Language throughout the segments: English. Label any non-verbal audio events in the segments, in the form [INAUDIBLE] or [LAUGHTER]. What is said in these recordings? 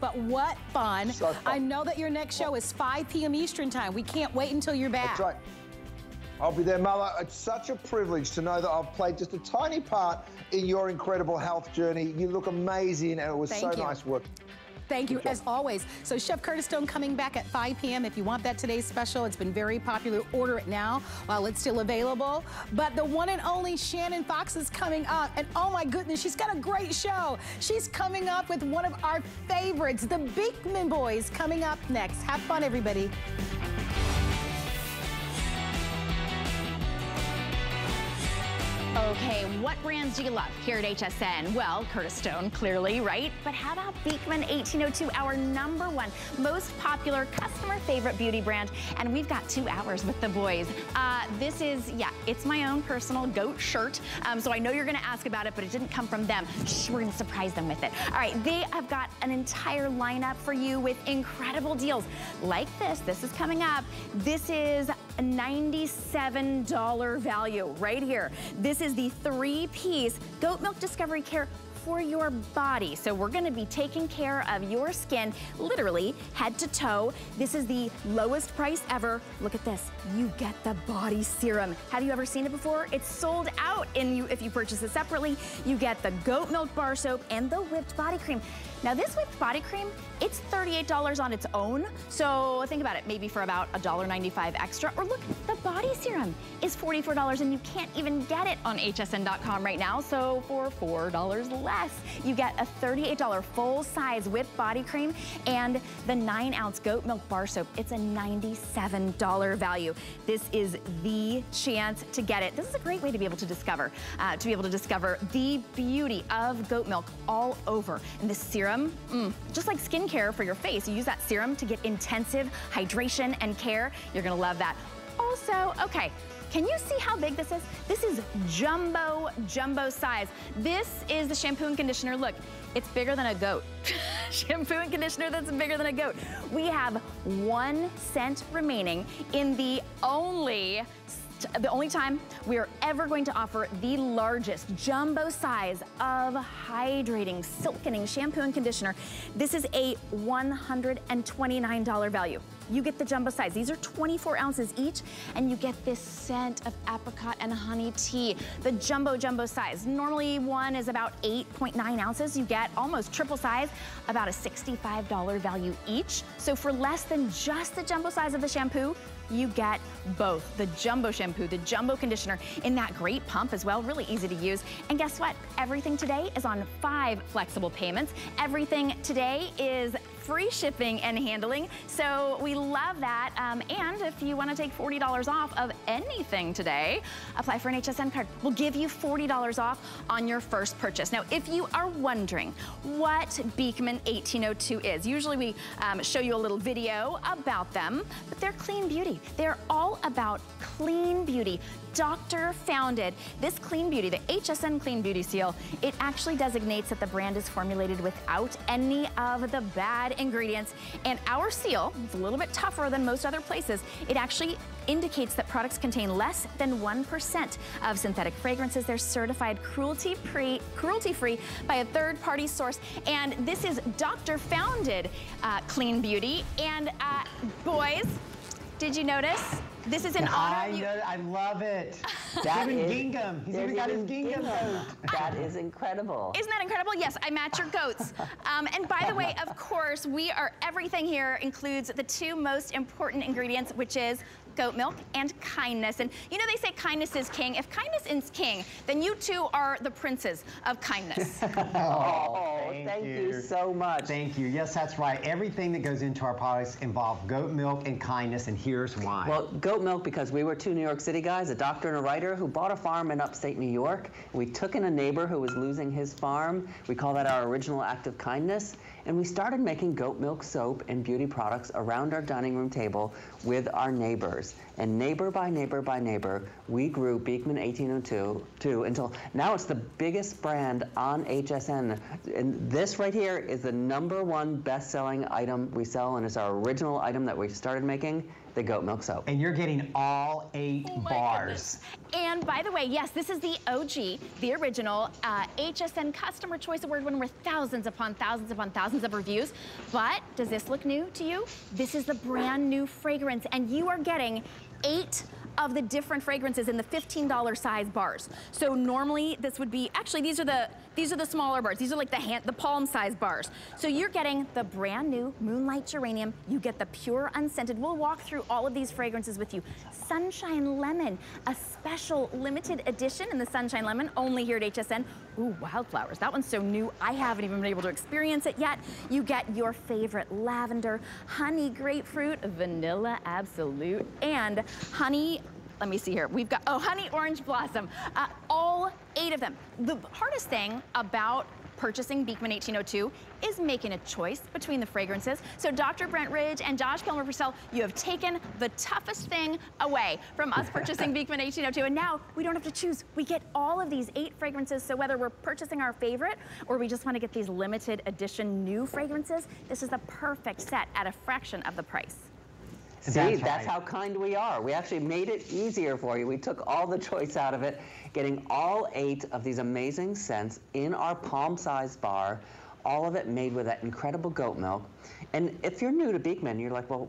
But what fun. So fun. I know that your next show is 5 p.m. Eastern time. We can't wait until you're back. That's right. I'll be there, Mala. It's such a privilege to know that I've played just a tiny part in your incredible health journey. You look amazing, and it was Thank so you. nice work. Thank you, as always. So Chef Curtis Stone coming back at 5 p.m. If you want that today's special, it's been very popular. Order it now while it's still available. But the one and only Shannon Fox is coming up. And oh my goodness, she's got a great show. She's coming up with one of our favorites, the Beekman Boys, coming up next. Have fun, everybody. Okay, what brands do you love here at HSN? Well, Curtis Stone, clearly, right? But how about Beekman 1802, our number one most popular customer favorite beauty brand? And we've got two hours with the boys. Uh, this is, yeah, it's my own personal goat shirt. Um, so I know you're gonna ask about it, but it didn't come from them. Shh, we're gonna surprise them with it. All right, they have got an entire lineup for you with incredible deals. Like this, this is coming up. This is a $97 value right here. This is the three-piece Goat Milk Discovery Care for your body. So we're gonna be taking care of your skin, literally head to toe. This is the lowest price ever. Look at this, you get the body serum. Have you ever seen it before? It's sold out and you, if you purchase it separately, you get the goat milk bar soap and the whipped body cream. Now this whipped body cream, it's $38 on its own. So think about it, maybe for about $1.95 extra. Or look, the body serum is $44 and you can't even get it on hsn.com right now. So for $4 less, you get a $38 full-size whipped body cream and the nine ounce goat milk bar soap. It's a $97 value. This is the chance to get it. This is a great way to be able to discover, uh, to be able to discover the beauty of goat milk all over. And this serum, mm, just like skin skincare for your face. You use that serum to get intensive hydration and care. You're gonna love that. Also, okay, can you see how big this is? This is jumbo, jumbo size. This is the shampoo and conditioner. Look, it's bigger than a goat. [LAUGHS] shampoo and conditioner that's bigger than a goat. We have one cent remaining in the only the only time we are ever going to offer the largest jumbo size of hydrating, silkening shampoo and conditioner. This is a $129 value. You get the jumbo size. These are 24 ounces each, and you get this scent of apricot and honey tea. The jumbo, jumbo size. Normally one is about 8.9 ounces. You get almost triple size, about a $65 value each. So for less than just the jumbo size of the shampoo, you get both. The jumbo shampoo, the jumbo conditioner in that great pump as well, really easy to use. And guess what? Everything today is on five flexible payments. Everything today is free shipping and handling. So we love that. Um, and if you want to take $40 off of anything today, apply for an HSN card. We'll give you $40 off on your first purchase. Now, if you are wondering what Beekman 1802 is, usually we um, show you a little video about them, but they're clean beauty. They're all about clean beauty doctor founded. This Clean Beauty, the HSN Clean Beauty Seal, it actually designates that the brand is formulated without any of the bad ingredients. And our seal, it's a little bit tougher than most other places, it actually indicates that products contain less than 1% of synthetic fragrances. They're certified cruelty-free cruelty -free by a third-party source. And this is doctor-founded uh, clean beauty. And uh, boys, did you notice? This is an honor. I know, I love it. [LAUGHS] That even is, gingham. He's even got his gingham coat. That is incredible. Isn't that incredible? Yes, I match your goats. Um, and by the way, of course, we are, everything here includes the two most important ingredients, which is goat milk, and kindness. And you know they say kindness is king. If kindness is king, then you two are the princes of kindness. [LAUGHS] oh, thank, thank you. you. so much. Thank you. Yes, that's right. Everything that goes into our products involve goat milk and kindness, and here's why. Well, goat milk because we were two New York City guys, a doctor and a writer, who bought a farm in upstate New York. We took in a neighbor who was losing his farm. We call that our original act of kindness. And we started making goat milk soap and beauty products around our dining room table with our neighbors. And neighbor by neighbor by neighbor, we grew Beekman 1802 until now it's the biggest brand on HSN. And this right here is the number one best-selling item we sell, and it's our original item that we started making the goat milk soap. And you're getting all eight oh bars. Goodness. And by the way, yes, this is the OG, the original uh, HSN Customer Choice Award winner with thousands upon thousands upon thousands of reviews. But does this look new to you? This is the brand new fragrance and you are getting eight of the different fragrances in the $15 size bars. So normally this would be, actually these are the these are the smaller bars. These are like the hand, the palm size bars. So you're getting the brand new Moonlight Geranium. You get the pure unscented. We'll walk through all of these fragrances with you. Sunshine Lemon, a special limited edition in the Sunshine Lemon, only here at HSN. Ooh, Wildflowers. That one's so new. I haven't even been able to experience it yet. You get your favorite lavender, honey grapefruit, vanilla absolute, and honey let me see here. We've got, oh, honey orange blossom. Uh, all eight of them. The hardest thing about purchasing Beekman 1802 is making a choice between the fragrances. So Dr. Brent Ridge and Josh Kilmer Purcell, you have taken the toughest thing away from us purchasing [LAUGHS] Beekman 1802. And now we don't have to choose. We get all of these eight fragrances. So whether we're purchasing our favorite or we just want to get these limited edition new fragrances, this is the perfect set at a fraction of the price. See, that's, that's how kind we are. We actually made it easier for you. We took all the choice out of it, getting all eight of these amazing scents in our palm-sized bar, all of it made with that incredible goat milk. And if you're new to Beekman, you're like, well,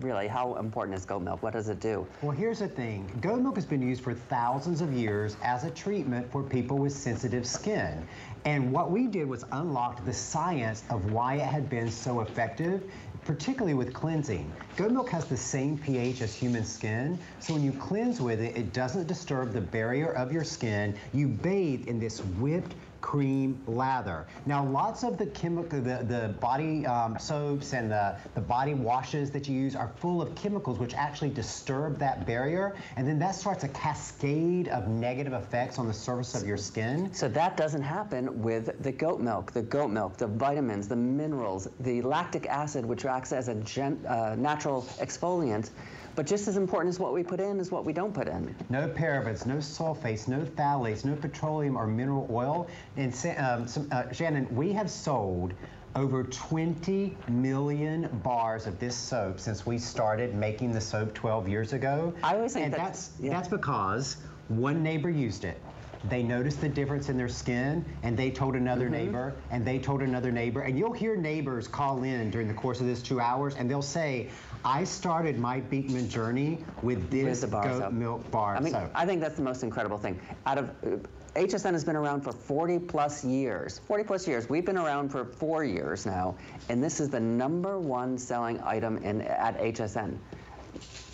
really, how important is goat milk? What does it do? Well, here's the thing. Goat milk has been used for thousands of years as a treatment for people with sensitive skin. And what we did was unlock the science of why it had been so effective particularly with cleansing. Goat milk has the same pH as human skin, so when you cleanse with it, it doesn't disturb the barrier of your skin. You bathe in this whipped cream lather. Now, lots of the chemical, the, the body um, soaps and the, the body washes that you use are full of chemicals which actually disturb that barrier, and then that starts a cascade of negative effects on the surface of your skin. So that doesn't happen with the goat milk. The goat milk, the vitamins, the minerals, the lactic acid, which acts as a uh, natural exfoliant, but just as important as what we put in is what we don't put in. No parabens, no sulfates, no phthalates, no petroleum or mineral oil. And um, some, uh, Shannon, we have sold over 20 million bars of this soap since we started making the soap 12 years ago. I always think and that's, that's, yeah. that's because one neighbor used it they noticed the difference in their skin and they told another mm -hmm. neighbor and they told another neighbor and you'll hear neighbors call in during the course of this two hours and they'll say I started my Beekman journey with this with goat soap. milk bar I mean, soap. I think that's the most incredible thing. Out of uh, HSN has been around for 40 plus years. 40 plus years. We've been around for four years now, and this is the number one selling item in at HSN.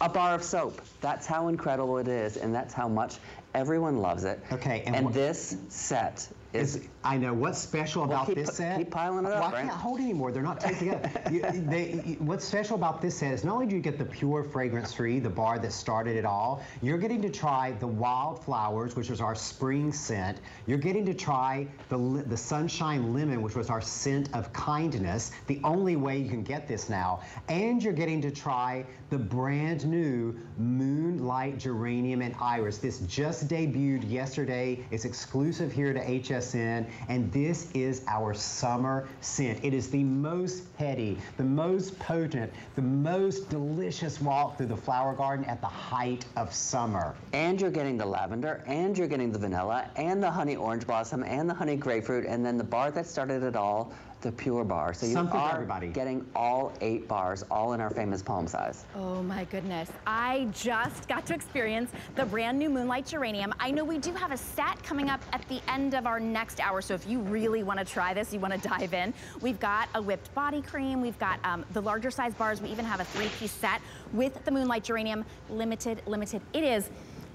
A bar of soap. That's how incredible it is, and that's how much everyone loves it. Okay, and, and this set is, I know what's special well, about keep, this set. Keep piling it up. Well, I can't hold anymore. They're not taking up. [LAUGHS] You, they, what's special about this set is not only do you get the pure fragrance free, the bar that started it all, you're getting to try the wildflowers, which was our spring scent. You're getting to try the the sunshine lemon, which was our scent of kindness. The only way you can get this now, and you're getting to try the brand new moonlight geranium and iris. This just debuted yesterday. It's exclusive here to HS in, and this is our summer scent. It is the most heady, the most potent, the most delicious walk through the flower garden at the height of summer. And you're getting the lavender, and you're getting the vanilla, and the honey orange blossom, and the honey grapefruit, and then the bar that started it all, the pure bar. So you Something are everybody. getting all eight bars, all in our famous palm size. Oh my goodness. I just got to experience the brand new Moonlight Geranium. I know we do have a set coming up at the end of our next hour, so if you really want to try this, you want to dive in, we've got a whipped body cream, we've got um, the larger size bars, we even have a three-piece set with the Moonlight Geranium, limited, limited. It is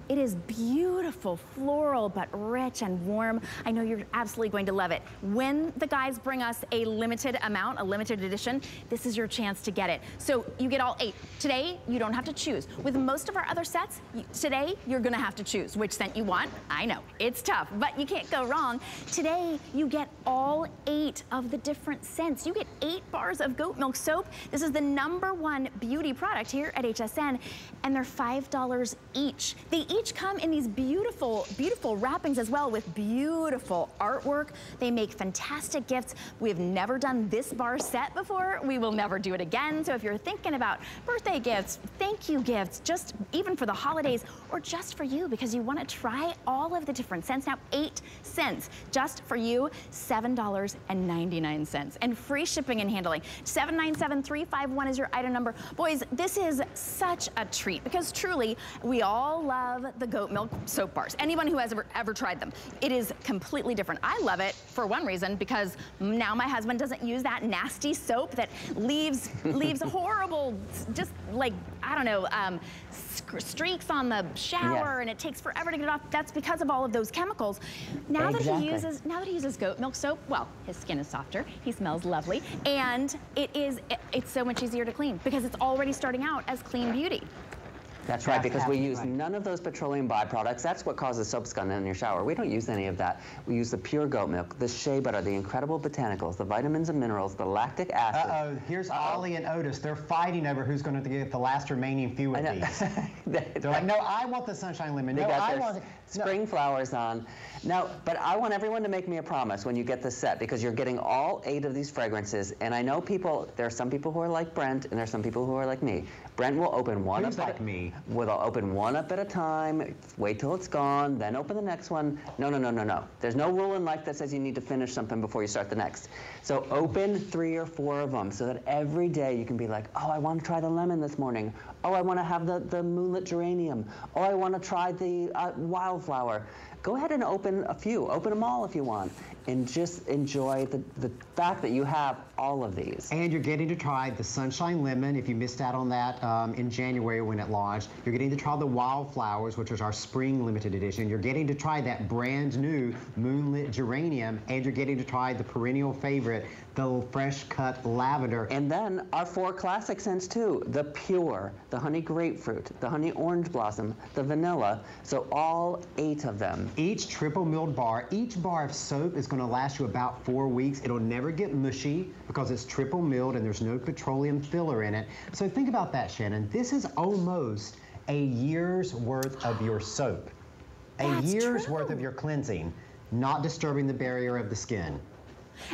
it is beautiful, floral, but rich and warm. I know you're absolutely going to love it. When the guys bring us a limited amount, a limited edition, this is your chance to get it. So you get all eight. Today, you don't have to choose. With most of our other sets, today, you're gonna have to choose which scent you want. I know, it's tough, but you can't go wrong. Today, you get all eight of the different scents. You get eight bars of goat milk soap. This is the number one beauty product here at HSN, and they're $5 each. They each come in these beautiful, beautiful wrappings as well with beautiful artwork. They make fantastic gifts. We've never done this bar set before. We will never do it again. So if you're thinking about birthday gifts, thank you gifts, just even for the holidays or just for you because you want to try all of the different scents. Now, eight cents just for you, $7.99 and free shipping and handling. 797351 is your item number. Boys, this is such a treat because truly we all love the goat milk soap bars. Anyone who has ever, ever tried them, it is completely different. I love it for one reason because now my husband doesn't use that nasty soap that leaves [LAUGHS] leaves horrible, just like, I don't know, um, streaks on the shower yes. and it takes forever to get it off. That's because of all of those chemicals. Now exactly. that he uses now that he uses goat milk soap, well, his skin is softer, he smells lovely, and it is it, it's so much easier to clean because it's already starting out as clean beauty. That's right, because we use right. none of those petroleum byproducts. That's what causes soap scum in your shower. We don't use any of that. We use the pure goat milk, the shea butter, the incredible botanicals, the vitamins and minerals, the lactic acid. Uh-oh, here's uh -oh. Ollie and Otis. They're fighting over who's going to get the last remaining few of these. [LAUGHS] They're like, no, I want the sunshine lemon. No, I want spring no. flowers on. Now, but I want everyone to make me a promise when you get this set because you're getting all eight of these fragrances. And I know people, there are some people who are like Brent and there are some people who are like me. Brent will open one Who's up like at, me? Will open one up at a time, wait till it's gone, then open the next one. No, no, no, no, no. There's no rule in life that says you need to finish something before you start the next. So open three or four of them so that every day you can be like, oh, I want to try the lemon this morning. Oh, I want to have the, the moonlit geranium. Oh, I want to try the uh, wildflower go ahead and open a few. Open them all if you want. And just enjoy the, the fact that you have all of these. And you're getting to try the Sunshine Lemon, if you missed out on that um, in January when it launched. You're getting to try the Wildflowers, which is our spring limited edition. You're getting to try that brand new Moonlit Geranium, and you're getting to try the perennial favorite, the fresh cut lavender. And then our four classic scents too. The pure, the honey grapefruit, the honey orange blossom, the vanilla. So all eight of them. Each triple milled bar, each bar of soap is gonna last you about four weeks. It'll never get mushy because it's triple milled and there's no petroleum filler in it. So think about that, Shannon. This is almost a year's worth of your soap. A That's year's true. worth of your cleansing, not disturbing the barrier of the skin.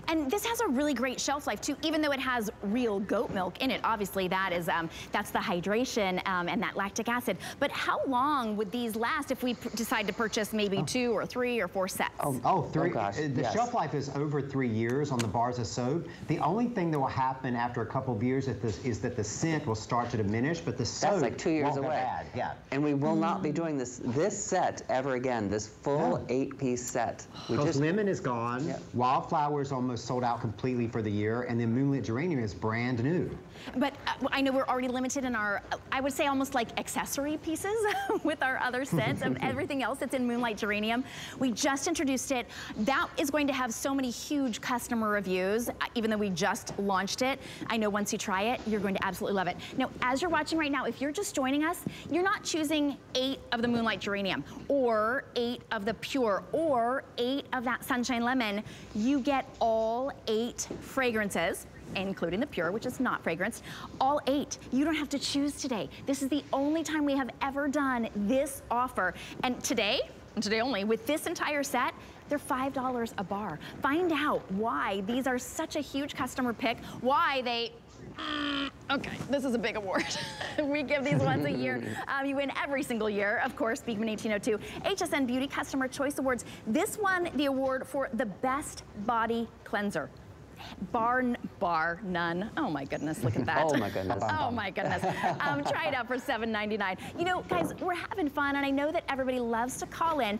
And this has a really great shelf life too, even though it has real goat milk in it. Obviously that is, um, that's the hydration um, and that lactic acid. But how long would these last if we decide to purchase maybe oh. two or three or four sets? Oh, oh three. Oh gosh, uh, the yes. shelf life is over three years on the bars of soap. The only thing that will happen after a couple of years is, is that the scent will start to diminish, but the soap That's like two years away. Yeah. And we will mm. not be doing this this set ever again, this full eight-piece set. Because lemon is gone, yep. wildflowers almost sold out completely for the year, and then Moonlit Geranium is brand new. But uh, I know we're already limited in our, I would say almost like accessory pieces [LAUGHS] with our other sets of [LAUGHS] everything else that's in Moonlight Geranium. We just introduced it. That is going to have so many huge customer reviews, uh, even though we just launched it. I know once you try it, you're going to absolutely love it. Now, as you're watching right now, if you're just joining us, you're not choosing eight of the Moonlight Geranium or eight of the Pure or eight of that Sunshine Lemon. You get all eight fragrances including the Pure, which is not fragrance, all eight. You don't have to choose today. This is the only time we have ever done this offer. And today, and today only, with this entire set, they're $5 a bar. Find out why these are such a huge customer pick, why they mm, Okay, this is a big award. [LAUGHS] we give these once a year. [LAUGHS] Um, you win every single year, of course, Beekman 1802. HSN Beauty Customer Choice Awards. This won the award for the best body cleanser bar, bar none. Oh my goodness, look at that. [LAUGHS] oh my goodness. oh my goodness. Um, try it out for $7.99. You know, guys, we're having fun, and I know that everybody loves to call in.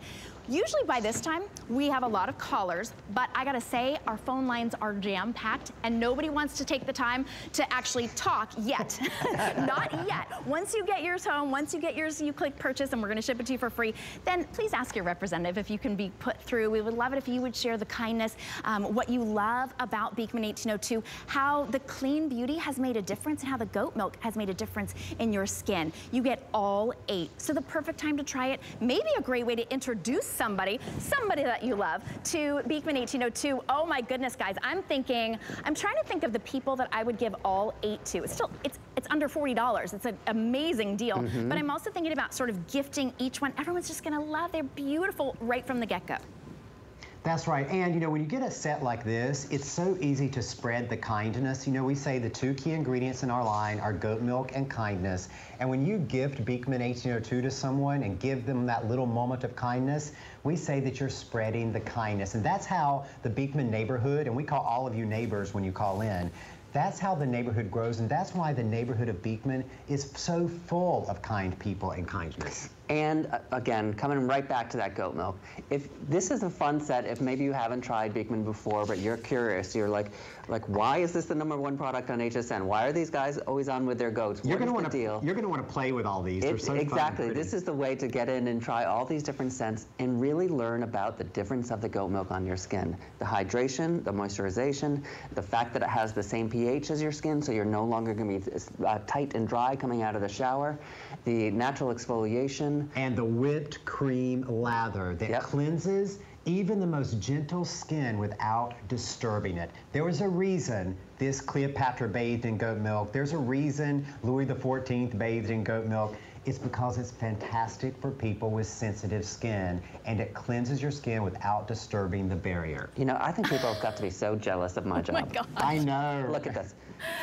Usually by this time, we have a lot of callers, but I gotta say, our phone lines are jam-packed and nobody wants to take the time to actually talk yet. [LAUGHS] Not yet. Once you get yours home, once you get yours, you click purchase and we're gonna ship it to you for free, then please ask your representative if you can be put through. We would love it if you would share the kindness, um, what you love about Beekman 1802. how the clean beauty has made a difference and how the goat milk has made a difference in your skin. You get all eight. So the perfect time to try it, maybe a great way to introduce somebody, somebody that you love, to Beekman 1802. Oh my goodness, guys, I'm thinking, I'm trying to think of the people that I would give all eight to. It's still, it's it's under $40. It's an amazing deal. Mm -hmm. But I'm also thinking about sort of gifting each one. Everyone's just gonna love. They're beautiful right from the get-go. That's right. And, you know, when you get a set like this, it's so easy to spread the kindness. You know, we say the two key ingredients in our line are goat milk and kindness. And when you gift Beekman 1802 to someone and give them that little moment of kindness, we say that you're spreading the kindness. And that's how the Beekman neighborhood, and we call all of you neighbors when you call in, that's how the neighborhood grows, and that's why the neighborhood of Beekman is so full of kind people and kindness. And uh, again, coming right back to that goat milk, if this is a fun set, if maybe you haven't tried Beekman before, but you're curious, you're like, like, why is this the number one product on HSN? Why are these guys always on with their goats? You're going to want to deal? You're going to want to play with all these. It, so exactly. This is the way to get in and try all these different scents and really learn about the difference of the goat milk on your skin. The hydration, the moisturization, the fact that it has the same pH as your skin, so you're no longer going to be uh, tight and dry coming out of the shower. The natural exfoliation. And the whipped cream lather that yep. cleanses even the most gentle skin without disturbing it. There was a reason this Cleopatra bathed in goat milk. There's a reason Louis XIV bathed in goat milk. It's because it's fantastic for people with sensitive skin and it cleanses your skin without disturbing the barrier. You know, I think people have got to be so jealous of my job. Oh my God. I know. Look at this.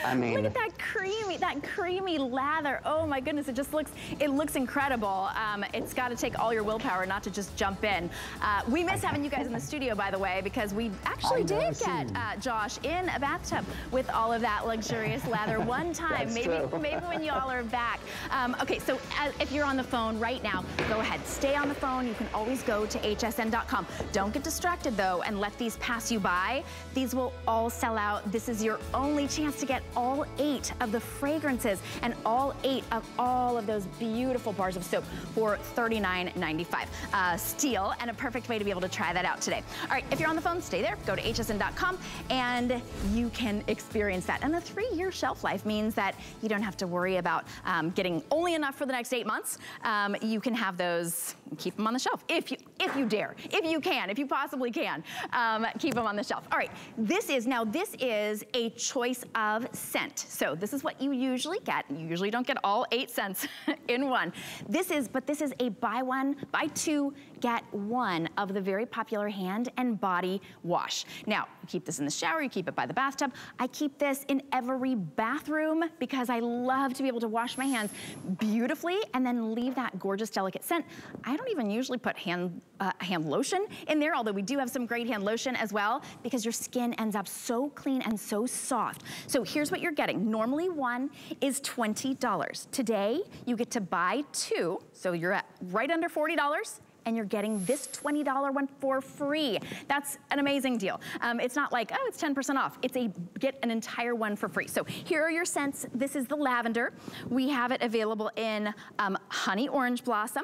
I mean, look at that creamy, that creamy lather. Oh my goodness, it just looks, it looks incredible. Um, it's got to take all your willpower not to just jump in. Uh, we miss having you guys in the studio, by the way, because we actually did get uh, Josh in a bathtub with all of that luxurious lather one [LAUGHS] time. maybe, true. maybe when you all are back. Um, okay, so as, if you're on the phone right now, go ahead, stay on the phone. You can always go to hsn.com. Don't get distracted though and let these pass you by. These will all sell out. This is your only chance to get all eight of the fragrances and all eight of all of those beautiful bars of soap for $39.95. Uh, steal and a perfect way to be able to try that out today. All right, if you're on the phone, stay there. Go to hsn.com and you can experience that. And the three-year shelf life means that you don't have to worry about um, getting only enough for the next eight months. Um, you can have those, keep them on the shelf if you if you dare, if you can, if you possibly can, um, keep them on the shelf. All right, this is now this is a choice of scent. So this is what you usually get. You usually don't get all eight scents [LAUGHS] in one. This is, but this is a buy one, buy two, get one of the very popular hand and body wash. Now, you keep this in the shower, you keep it by the bathtub. I keep this in every bathroom because I love to be able to wash my hands beautifully and then leave that gorgeous, delicate scent. I don't even usually put hand, uh, hand lotion in there, although we do have some great hand lotion as well because your skin ends up so clean and so soft. So here's what you're getting. Normally one is $20. Today, you get to buy two, so you're at right under $40 and you're getting this $20 one for free. That's an amazing deal. Um, it's not like, oh, it's 10% off. It's a get an entire one for free. So here are your scents. This is the lavender. We have it available in um, honey orange blossom.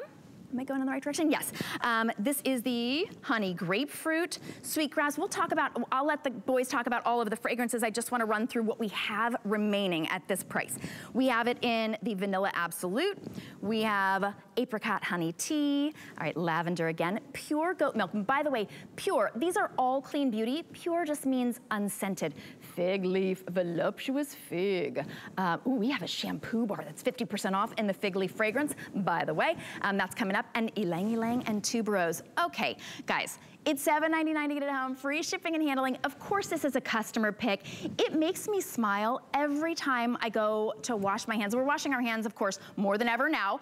Am I going in the right direction? Yes. Um, this is the honey grapefruit, sweetgrass. We'll talk about, I'll let the boys talk about all of the fragrances. I just want to run through what we have remaining at this price. We have it in the vanilla absolute. We have apricot honey tea. All right, lavender again. Pure goat milk. And by the way, pure, these are all clean beauty. Pure just means unscented. Fig leaf, voluptuous fig. Uh, ooh, we have a shampoo bar that's 50% off in the fig leaf fragrance, by the way. Um, that's coming up and ylang ylang and tuberose. Okay, guys, it's $7.99 to get it home, free shipping and handling. Of course, this is a customer pick. It makes me smile every time I go to wash my hands. We're washing our hands, of course, more than ever now.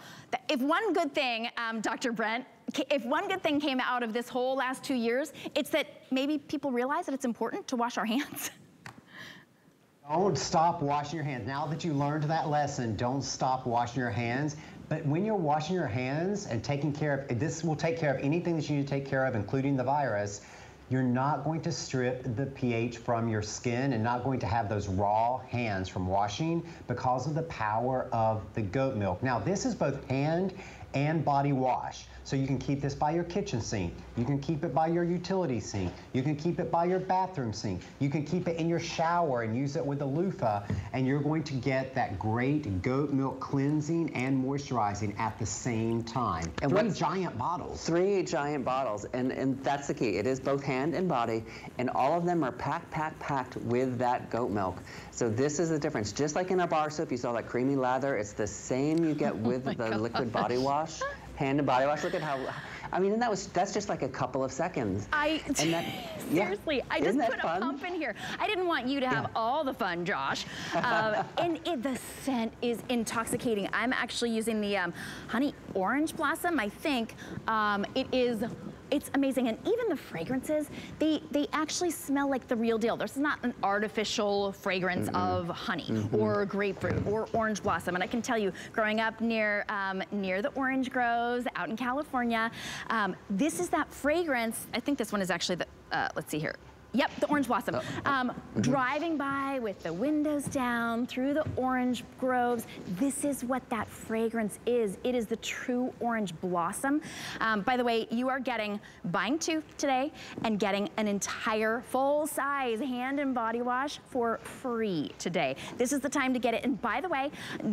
If one good thing, um, Dr. Brent, if one good thing came out of this whole last two years, it's that maybe people realize that it's important to wash our hands. [LAUGHS] Don't stop washing your hands. Now that you learned that lesson, don't stop washing your hands. But when you're washing your hands and taking care of, this will take care of anything that you need to take care of, including the virus, you're not going to strip the pH from your skin and not going to have those raw hands from washing because of the power of the goat milk. Now, this is both hand and body wash. So you can keep this by your kitchen sink. You can keep it by your utility sink. You can keep it by your bathroom sink. You can keep it in your shower and use it with a loofah. And you're going to get that great goat milk cleansing and moisturizing at the same time. And three giant bottles. Three giant bottles. And, and that's the key. It is both hand and body. And all of them are packed, packed, packed with that goat milk. So this is the difference. Just like in our bar soap, you saw that creamy lather. It's the same you get [LAUGHS] oh with oh the God. liquid body wash. Hand and body wash. Look at how, I mean, and that was that's just like a couple of seconds. I that, [LAUGHS] seriously, yeah. I just put a pump in here. I didn't want you to have yeah. all the fun, Josh. [LAUGHS] Um, and it, the scent is intoxicating. I'm actually using the um, honey orange blossom. I think um, it is it's amazing. And even the fragrances, they, they actually smell like the real deal. There's not an artificial fragrance mm -hmm. of honey mm -hmm. or grapefruit or orange blossom. And I can tell you, growing up near, um, near the orange groves out in California, um, this is that fragrance. I think this one is actually the, uh, let's see here. Yep, the orange blossom. Uh, um, mm -hmm. Driving by with the windows down through the orange groves, this is what that fragrance is. It is the true orange blossom. Um, by the way, you are getting, buying two today and getting an entire full size hand and body wash for free today. This is the time to get it. And by the way,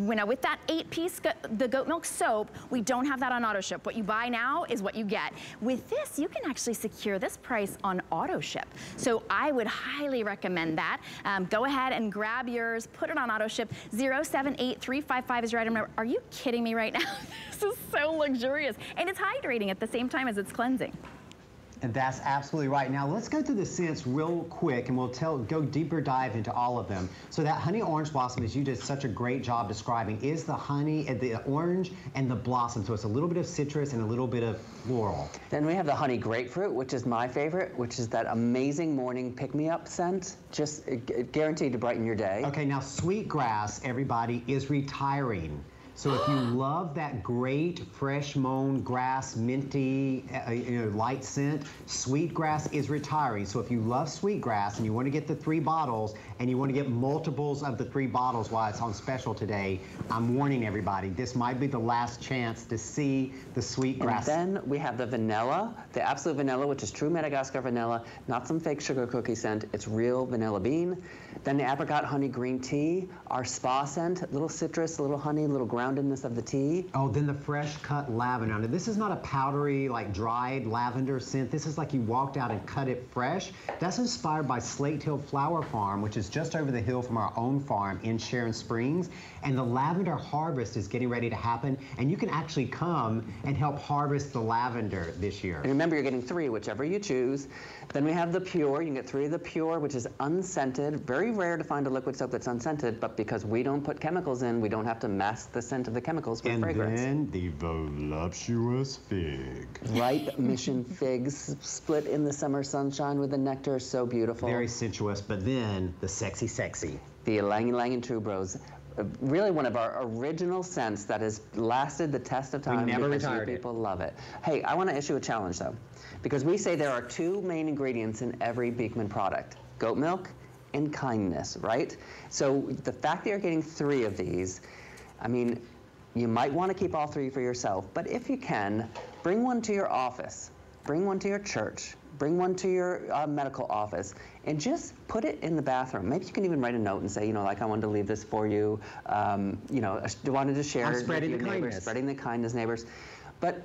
when, uh, with that eight piece, go the goat milk soap, we don't have that on auto ship. What you buy now is what you get. With this, you can actually secure this price on auto ship. So so I would highly recommend that. Um, go ahead and grab yours, put it on auto ship. 078355 is your item number. Are you kidding me right now? [LAUGHS] this is so luxurious. And it's hydrating at the same time as it's cleansing. And that's absolutely right. Now let's go through the scents real quick and we'll tell go deeper dive into all of them. So that honey orange blossom, as you did such a great job describing, is the honey and the orange and the blossom. So it's a little bit of citrus and a little bit of floral. Then we have the honey grapefruit, which is my favorite, which is that amazing morning pick-me-up scent, just uh, guaranteed to brighten your day. Okay, now sweet grass, everybody, is retiring. So if you [GASPS] love that great fresh mown grass, minty, uh, you know, light scent, sweetgrass is retiring. So if you love sweetgrass and you want to get the three bottles and you want to get multiples of the three bottles while it's on special today, I'm warning everybody, this might be the last chance to see the sweetgrass. And then we have the vanilla, the absolute vanilla, which is true Madagascar vanilla, not some fake sugar cookie scent. It's real vanilla bean. Then the apricot honey green tea, our spa scent, a little citrus, a little honey, a little groundedness of the tea. Oh, then the fresh cut lavender. Now, this is not a powdery, like dried lavender scent. This is like you walked out and cut it fresh. That's inspired by Slate Hill Flower Farm, which is just over the hill from our own farm in Sharon Springs. And the lavender harvest is getting ready to happen. And you can actually come and help harvest the lavender this year. And remember, you're getting three, whichever you choose. Then we have the Pure. You can get three of the Pure, which is unscented. Very rare to find a liquid soap that's unscented, but because we don't put chemicals in, we don't have to mask the scent of the chemicals with and fragrance. And then the voluptuous fig. Ripe mission figs split in the summer sunshine with the nectar. So beautiful. Very sensuous, but then the sexy sexy. The Ylang Ylang and Tuberose uh, really one of our original scents that has lasted the test of time we never because retired people it. love it. Hey, I want to issue a challenge though. Because we say there are two main ingredients in every Beekman product, goat milk and kindness, right? So the fact that you're getting three of these, I mean, you might want to keep all three for yourself, but if you can, bring one to your office, bring one to your church, bring one to your uh, medical office, and just put it in the bathroom. Maybe you can even write a note and say, you know, like I wanted to leave this for you. Um, you know, I wanted to share I'm spreading with the neighbors, kindness. spreading the kindness, neighbors. But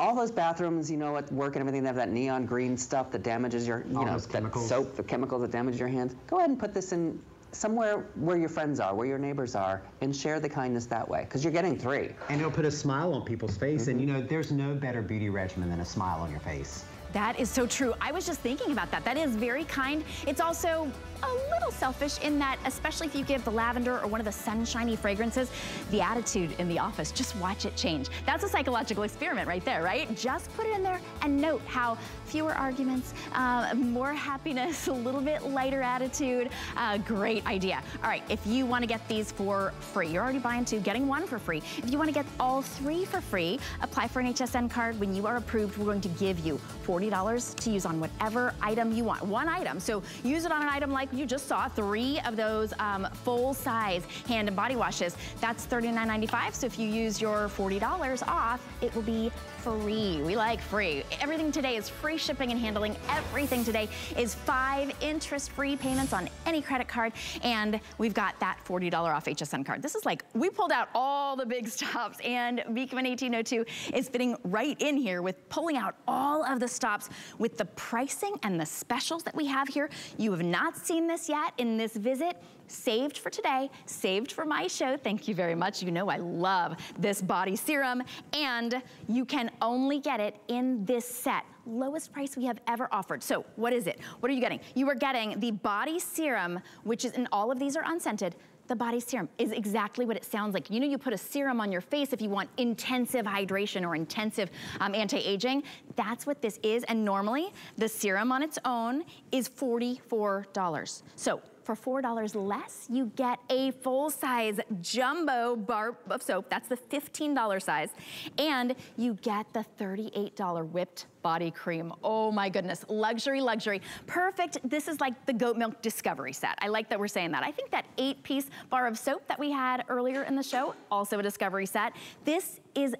all those bathrooms, you know, at work and everything, they have that neon green stuff that damages your, you all know, that chemicals. soap, the chemicals that damage your hands. Go ahead and put this in somewhere where your friends are, where your neighbors are, and share the kindness that way, because you're getting three. And it'll put a smile on people's face, mm -hmm. and you know, there's no better beauty regimen than a smile on your face. That is so true. I was just thinking about that. That is very kind. It's also a little selfish in that, especially if you give the lavender or one of the sunshiny fragrances, the attitude in the office, just watch it change. That's a psychological experiment right there, right? Just put it in there and note how fewer arguments, uh, more happiness, [LAUGHS] a little bit lighter attitude. Uh, great idea. All right, if you want to get these for free, you're already buying two, getting one for free. If you want to get all three for free, apply for an HSN card. When you are approved, we're going to give you $40 to use on whatever item you want. One item. So use it on an item like you just saw three of those um, full-size hand and body washes. That's $39.95, so if you use your $40 off, it will be free. We like free. Everything today is free shipping and handling. Everything today is five interest-free payments on any credit card, and we've got that $40 off HSN card. This is like, we pulled out all the big [LAUGHS] stops, and Beekman 1802 is fitting right in here with pulling out all of the stops with the pricing and the specials that we have here. You have not seen this yet in this visit saved for today, saved for my show. Thank you very much. You know I love this body serum and you can only get it in this set. Lowest price we have ever offered. So what is it? What are you getting? You are getting the body serum, which is, and all of these are unscented, the body serum is exactly what it sounds like. You know you put a serum on your face if you want intensive hydration or intensive um, anti-aging. That's what this is. And normally the serum on its own is $44. So for $4 less, you get a full-size jumbo bar of soap. That's the $15 size. And you get the $38 whipped body cream. Oh my goodness, luxury, luxury. Perfect, this is like the goat milk discovery set. I like that we're saying that. I think that eight piece bar of soap that we had earlier in the show, also a discovery set. This is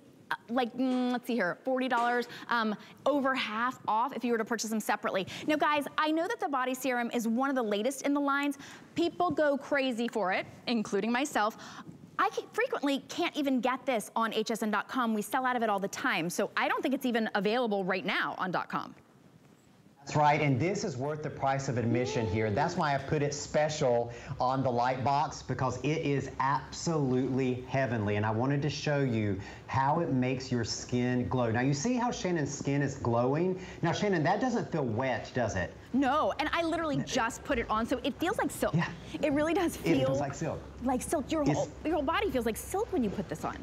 like, mm, let's see here, $40, um, over half off if you were to purchase them separately. Now guys, I know that the body serum is one of the latest in the lines. People go crazy for it, including myself. I frequently can't even get this on hsn.com. We sell out of it all the time. So I don't think it's even available right now on .com. That's right, and this is worth the price of admission here. That's why I put it special on the light box because it is absolutely heavenly. And I wanted to show you how it makes your skin glow. Now you see how Shannon's skin is glowing? Now Shannon, that doesn't feel wet, does it? No, and I literally just put it on, so it feels like silk. Yeah. It really does feel. It feels like silk. Like silk. Your whole, your whole body feels like silk when you put this on.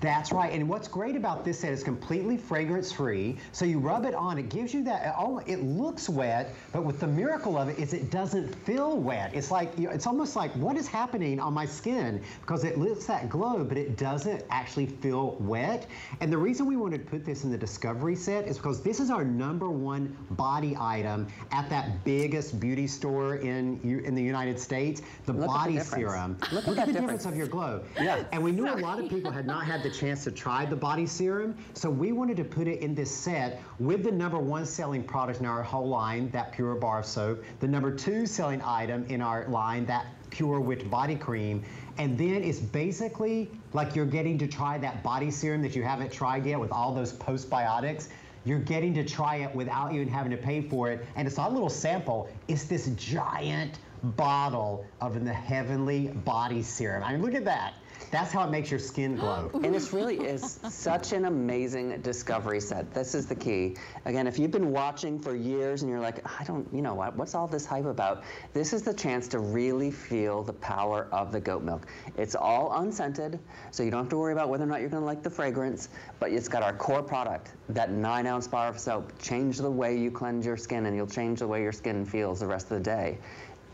That's right. And what's great about this set is completely fragrance free. So you rub it on, it gives you that, oh, it looks wet, but with the miracle of it is it doesn't feel wet. It's like, it's almost like what is happening on my skin because it lifts that glow, but it doesn't actually feel wet. And the reason we wanted to put this in the Discovery set is because this is our number one body item at that biggest beauty store in, in the United States, the Look body serum. Look, Look at, the difference. difference of your glow. Yeah. And we knew a lot of people had not had the chance to try the body serum. So we wanted to put it in this set with the number one selling product in our whole line, that Pure Bar Soap, the number two selling item in our line, that Pure Whipped Body Cream. And then it's basically like you're getting to try that body serum that you haven't tried yet with all those postbiotics. You're getting to try it without even having to pay for it. And it's not a little sample, it's this giant bottle of the heavenly body serum. I mean, look at that. That's how it makes your skin glow. and this really is such an amazing discovery set. This is the key. Again, if you've been watching for years and you're like, I don't, you know, what, what's all this hype about? This is the chance to really feel the power of the goat milk. It's all unscented, so you don't have to worry about whether or not you're going to like the fragrance, but it's got our core product, that nine ounce bar of soap. Change the way you cleanse your skin and you'll change the way your skin feels the rest of the day.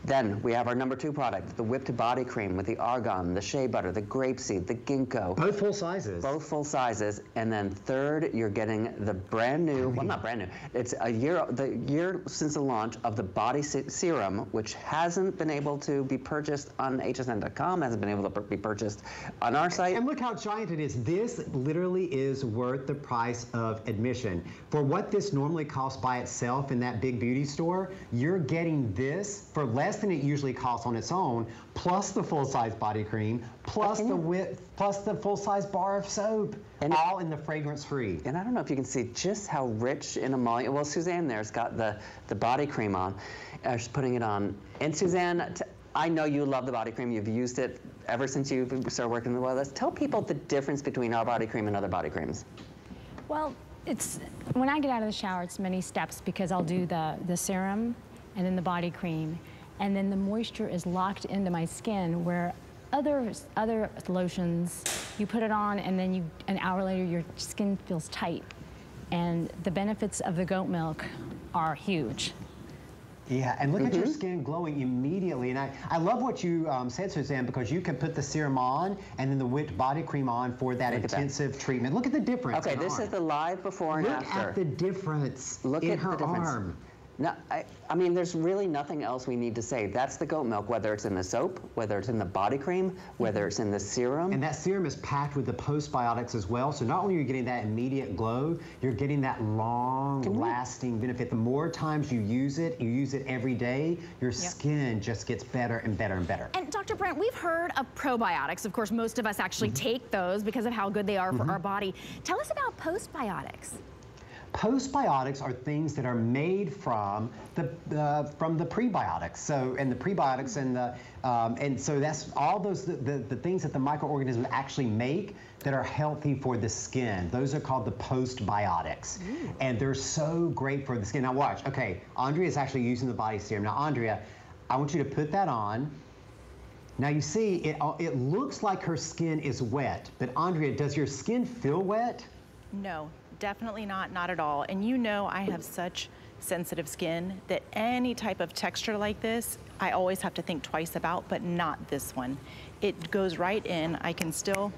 Then we have our number two product, the whipped body cream with the argan, the shea butter, the grapeseed, the ginkgo. Both full sizes. Both full sizes. And then third, you're getting the brand new, well not brand new, it's a year, the year since the launch of the body serum, which hasn't been able to be purchased on hsn.com, hasn't been able to be purchased on our site. And look how giant it is. This literally is worth the price of admission. For what this normally costs by itself in that big beauty store, you're getting this for less less than it usually costs on its own, plus the full-size body cream, plus the width, plus the full-size bar of soap, and all in the fragrance-free. And I don't know if you can see just how rich in emollient. Well, Suzanne there's got the the body cream on. Uh, she's putting it on. And Suzanne, I know you love the body cream. You've used it ever since you started working with us. Tell people the difference between our body cream and other body creams. Well, it's when I get out of the shower, it's many steps because I'll do the the serum and then the body cream and then the moisture is locked into my skin where other, other lotions, you put it on and then you, an hour later your skin feels tight. And the benefits of the goat milk are huge. Yeah, and look mm -hmm. at your mm-hmm. skin glowing immediately. And I, I love what you um, said, Suzanne, because you can put the serum on and then the whipped body cream on for that look intensive that. treatment. Look at the difference. Okay, this arm. is the live before and look after. Look at the difference look in at her the difference. arm. No, I, I, mean, there's really nothing else we need to say. That's the goat milk, whether it's in the soap, whether it's in the body cream, whether mm-hmm. it's in the serum. And that serum is packed with the postbiotics as well. So not only are you getting that immediate glow, you're getting that long-lasting benefit. The more times you use it, you use it every day, your yep. skin just gets better and better and better. And Dr. Brent, we've heard of probiotics. Of course, most of us actually mm -hmm. take those because of how good they are for mm -hmm. our body. Tell us about postbiotics. Postbiotics are things that are made from the uh, from the prebiotics. So and the prebiotics and the um, and so that's all those the, the, the, things that the microorganisms actually make that are healthy for the skin. Those are called the postbiotics, mm. and they're so great for the skin. Now watch. Okay, Andrea is actually using the body serum. Now Andrea, I want you to put that on. Now you see, it, it looks like her skin is wet, but Andrea, does your skin feel wet? No, definitely not, not at all. And you know I have such sensitive skin that any type of texture like this, I always have to think twice about, but not this one. It goes right in. I can still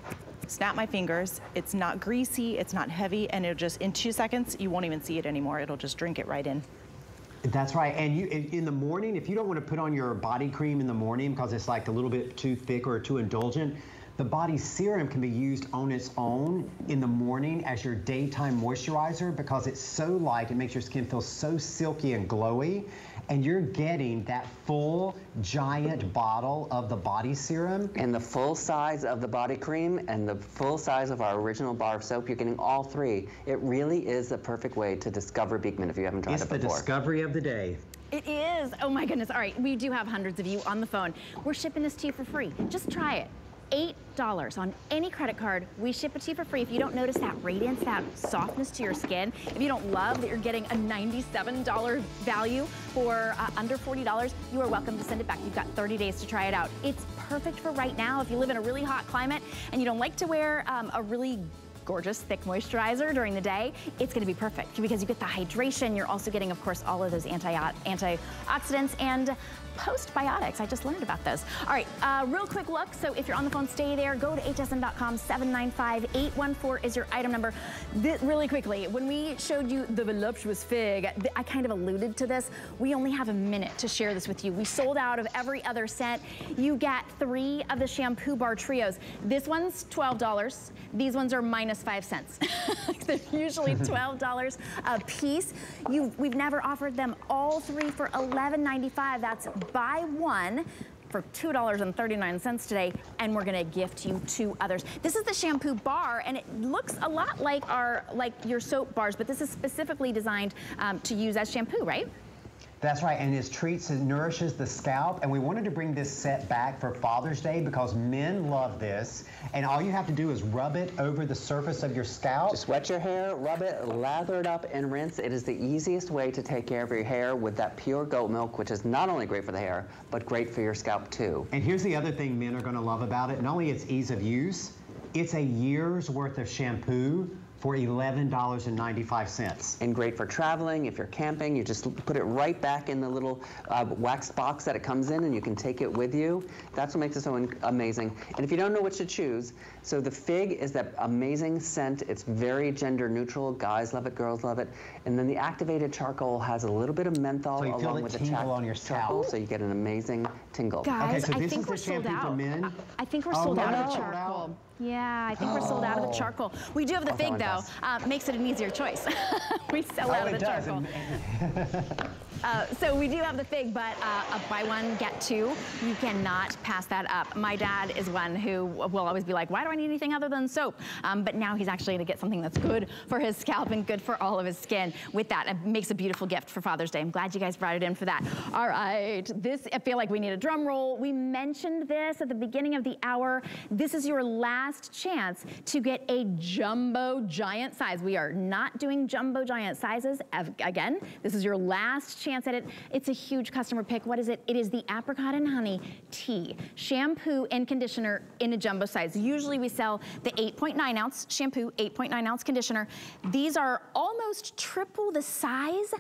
snap my fingers. It's not greasy, it's not heavy, and it'll just, in two seconds, you won't even see it anymore. It'll just drink it right in. That's right. And you in the morning, if you don't want to put on your body cream in the morning because it's like a little bit too thick or too indulgent, the body serum can be used on its own in the morning as your daytime moisturizer because it's so light, it makes your skin feel so silky and glowy. And you're getting that full giant bottle of the body serum. And the full size of the body cream and the full size of our original bar of soap. You're getting all three. It really is the perfect way to discover Beekman if you haven't tried it's it before. It's the discovery of the day. It is. Oh my goodness. All right, we do have hundreds of you on the phone. We're shipping this to you for free. Just try it. $8 on any credit card. We ship it to you for free. If you don't notice that radiance, that softness to your skin, if you don't love that you're getting a $97 value for uh, under $40, you are welcome to send it back. You've got 30 days to try it out. It's perfect for right now. If you live in a really hot climate and you don't like to wear um, a really gorgeous thick moisturizer during the day, it's gonna be perfect because you get the hydration. You're also getting, of course, all of those anti antioxidants and postbiotics. I just learned about those. All right, uh, real quick look. So if you're on the phone, stay there. Go to hsn.com. 795-814 is your item number. This, really quickly, when we showed you the voluptuous fig, I kind of alluded to this. We only have a minute to share this with you. We sold out of every other scent. You get three of the shampoo bar trios. This one's $12. These ones are minus five cents. [LAUGHS] They're usually [LAUGHS] $12 a piece. You, we've never offered them all three for $11.95. That's buy one for $2.39 today, and we're gonna gift you two others. This is the shampoo bar, and it looks a lot like our like your soap bars, but this is specifically designed um, to use as shampoo, right? That's right, and it treats and nourishes the scalp. And we wanted to bring this set back for Father's Day because men love this. And all you have to do is rub it over the surface of your scalp. Just wet your hair, rub it, lather it up, and rinse. It is the easiest way to take care of your hair with that pure goat milk, which is not only great for the hair, but great for your scalp too. And here's the other thing men are gonna love about it. Not only its ease of use, it's a year's worth of shampoo for $11.95. And great for traveling. If you're camping, you just put it right back in the little uh, wax box that it comes in and you can take it with you. That's what makes it so amazing. And if you don't know which to choose, so the fig is that amazing scent. It's very gender neutral. Guys love it, girls love it. And then the activated charcoal has a little bit of menthol so along with the tingle on your charcoal, so you get an amazing tingle. Guys, okay, so I think we're sold out. I, I, think we're oh, sold no, out of the charcoal. Yeah, I think we're sold out of the oh. charcoal. We do have the fig though. Uh, makes it an easier choice. [LAUGHS] we sell oh, out of the charcoal. [LAUGHS] Uh, so we do have the fig, but uh, buy one, get two. You cannot pass that up. My dad is one who will always be like, why do I need anything other than soap? Um, but now he's actually gonna get something that's good for his scalp and good for all of his skin. With that, it makes a beautiful gift for Father's Day. I'm glad you guys brought it in for that. All right, this, I feel like we need a drum roll. We mentioned this at the beginning of the hour. This is your last chance to get a jumbo giant size. We are not doing jumbo giant sizes. Again, this is your last chance chance at it. It's a huge customer pick. What is it? It is the apricot and honey tea. Shampoo and conditioner in a jumbo size. Usually we sell the 8.9 ounce shampoo, 8.9 ounce conditioner. These are almost triple the size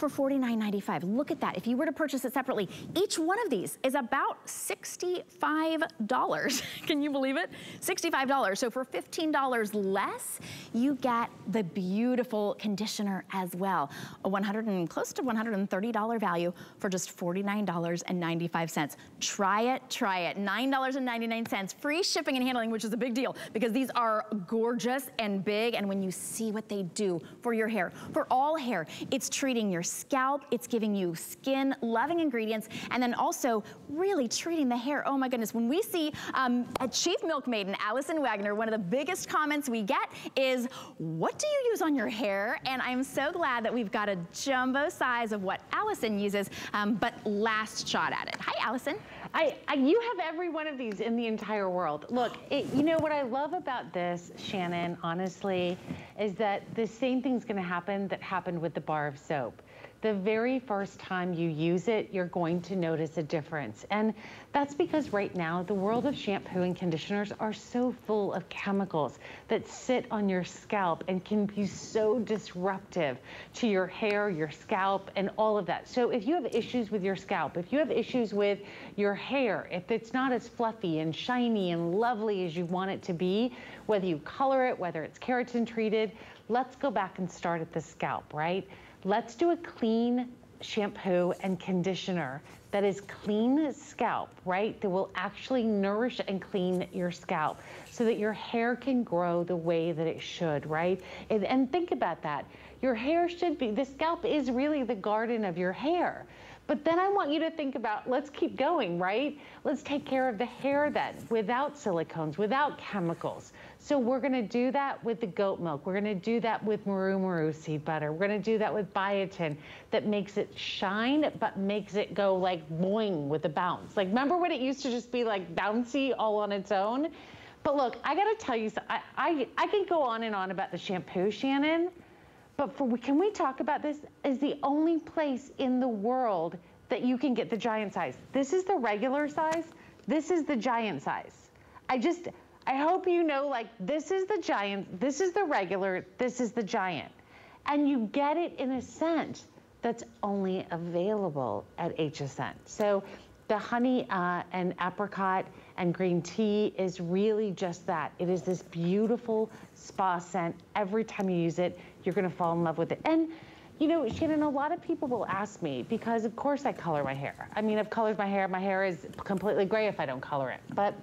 for $49.95. Look at that. If you were to purchase it separately, each one of these is about $65. [LAUGHS] Can you believe it? $65. So for $15 less, you get the beautiful conditioner as well. A 100 and close to $130 value for just $49.95. Try it, try it. $9.99, free shipping and handling, which is a big deal because these are gorgeous and big. And when you see what they do for your hair, for all hair, it's treating your scalp, it's giving you skin loving ingredients, and then also really treating the hair. Oh my goodness, when we see um, a Chief Milk Maiden, Allison Wagner, one of the biggest comments we get is, what do you use on your hair? And I'm so glad that we've got a jumbo size of what Allison uses, um, but last shot at it. Hi, Allison. I, I, you have every one of these in the entire world. Look, it, you know what I love about this, Shannon, honestly, is that the same thing's gonna happen that happened with the bar of soap the very first time you use it, you're going to notice a difference. And that's because right now, the world of shampoo and conditioners are so full of chemicals that sit on your scalp and can be so disruptive to your hair, your scalp, and all of that. So if you have issues with your scalp, if you have issues with your hair, if it's not as fluffy and shiny and lovely as you want it to be, whether you color it, whether it's keratin treated, let's go back and start at the scalp, right? Let's do a clean shampoo and conditioner that is clean scalp, right? That will actually nourish and clean your scalp so that your hair can grow the way that it should, right? And, and think about that. Your hair should be, the scalp is really the garden of your hair. But then I want you to think about, let's keep going, right? Let's take care of the hair then without silicones, without chemicals. So we're gonna do that with the goat milk. We're gonna do that with Murumuru seed butter. We're gonna do that with biotin that makes it shine, but makes it go like boing with a bounce. Like remember when it used to just be like bouncy all on its own? But look, I gotta tell you, I, I, I can go on and on about the shampoo, Shannon, but for, can we talk about this? Is the only place in the world that you can get the giant size. This is the regular size. This is the giant size. I just, I hope you know like this is the giant, this is the regular, this is the giant. And you get it in a scent that's only available at HSN. So the honey uh, and apricot and green tea is really just that. It is this beautiful spa scent. Every time you use it, you're gonna fall in love with it. And you know, Shannon, a lot of people will ask me because of course I color my hair. I mean, I've colored my hair. My hair is completely gray if I don't color it. But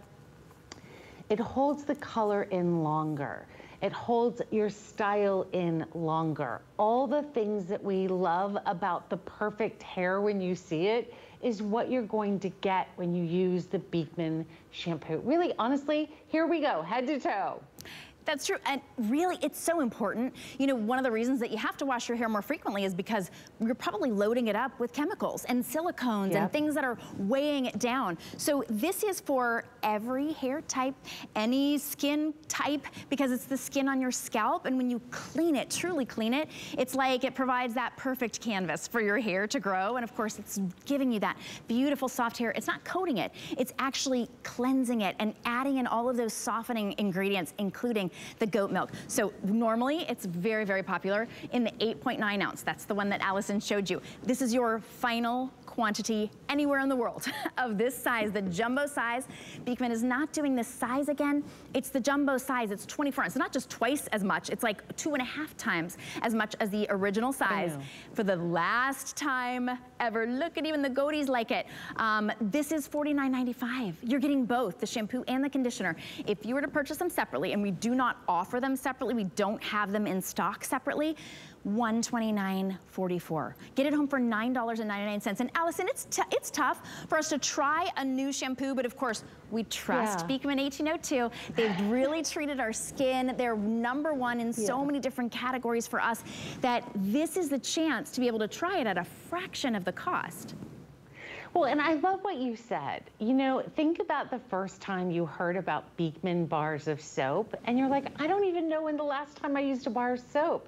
it holds the color in longer. It holds your style in longer. All the things that we love about the perfect hair when you see it is what you're going to get when you use the Beekman shampoo. Really, honestly, here we go, head to toe. That's true. And really, it's so important. You know, one of the reasons that you have to wash your hair more frequently is because you're probably loading it up with chemicals and silicones yep. and things that are weighing it down. So this is for every hair type, any skin type, because it's the skin on your scalp. And when you clean it, truly clean it, it's like it provides that perfect canvas for your hair to grow. And of course, it's giving you that beautiful soft hair. It's not coating it. It's actually cleansing it and adding in all of those softening ingredients, including the goat milk. So normally it's very, very popular in the 8.9 ounce. That's the one that Allison showed you. This is your final quantity anywhere in the world [LAUGHS] of this size, the jumbo size. Beekman is not doing this size again. It's the jumbo size. It's 24 ounce. It's not just twice as much. It's like two and a half times as much as the original size for the last time ever. Look at even the goatees like it. Um, this is $49.95. You're getting both the shampoo and the conditioner. If you were to purchase them separately, and we do not offer them separately, we don't have them in stock separately, $129.44. Get it home for $9.99. And Allison, it's, it's tough for us to try a new shampoo, but of course, we trust yeah. Beekman 1802. They've really treated our skin. They're number one in so many different categories for us that this is the chance to be able to try it at a fraction of the cost. Well, and I love what you said. You know, think about the first time you heard about Beekman bars of soap, and you're like, I don't even know when the last time I used a bar of soap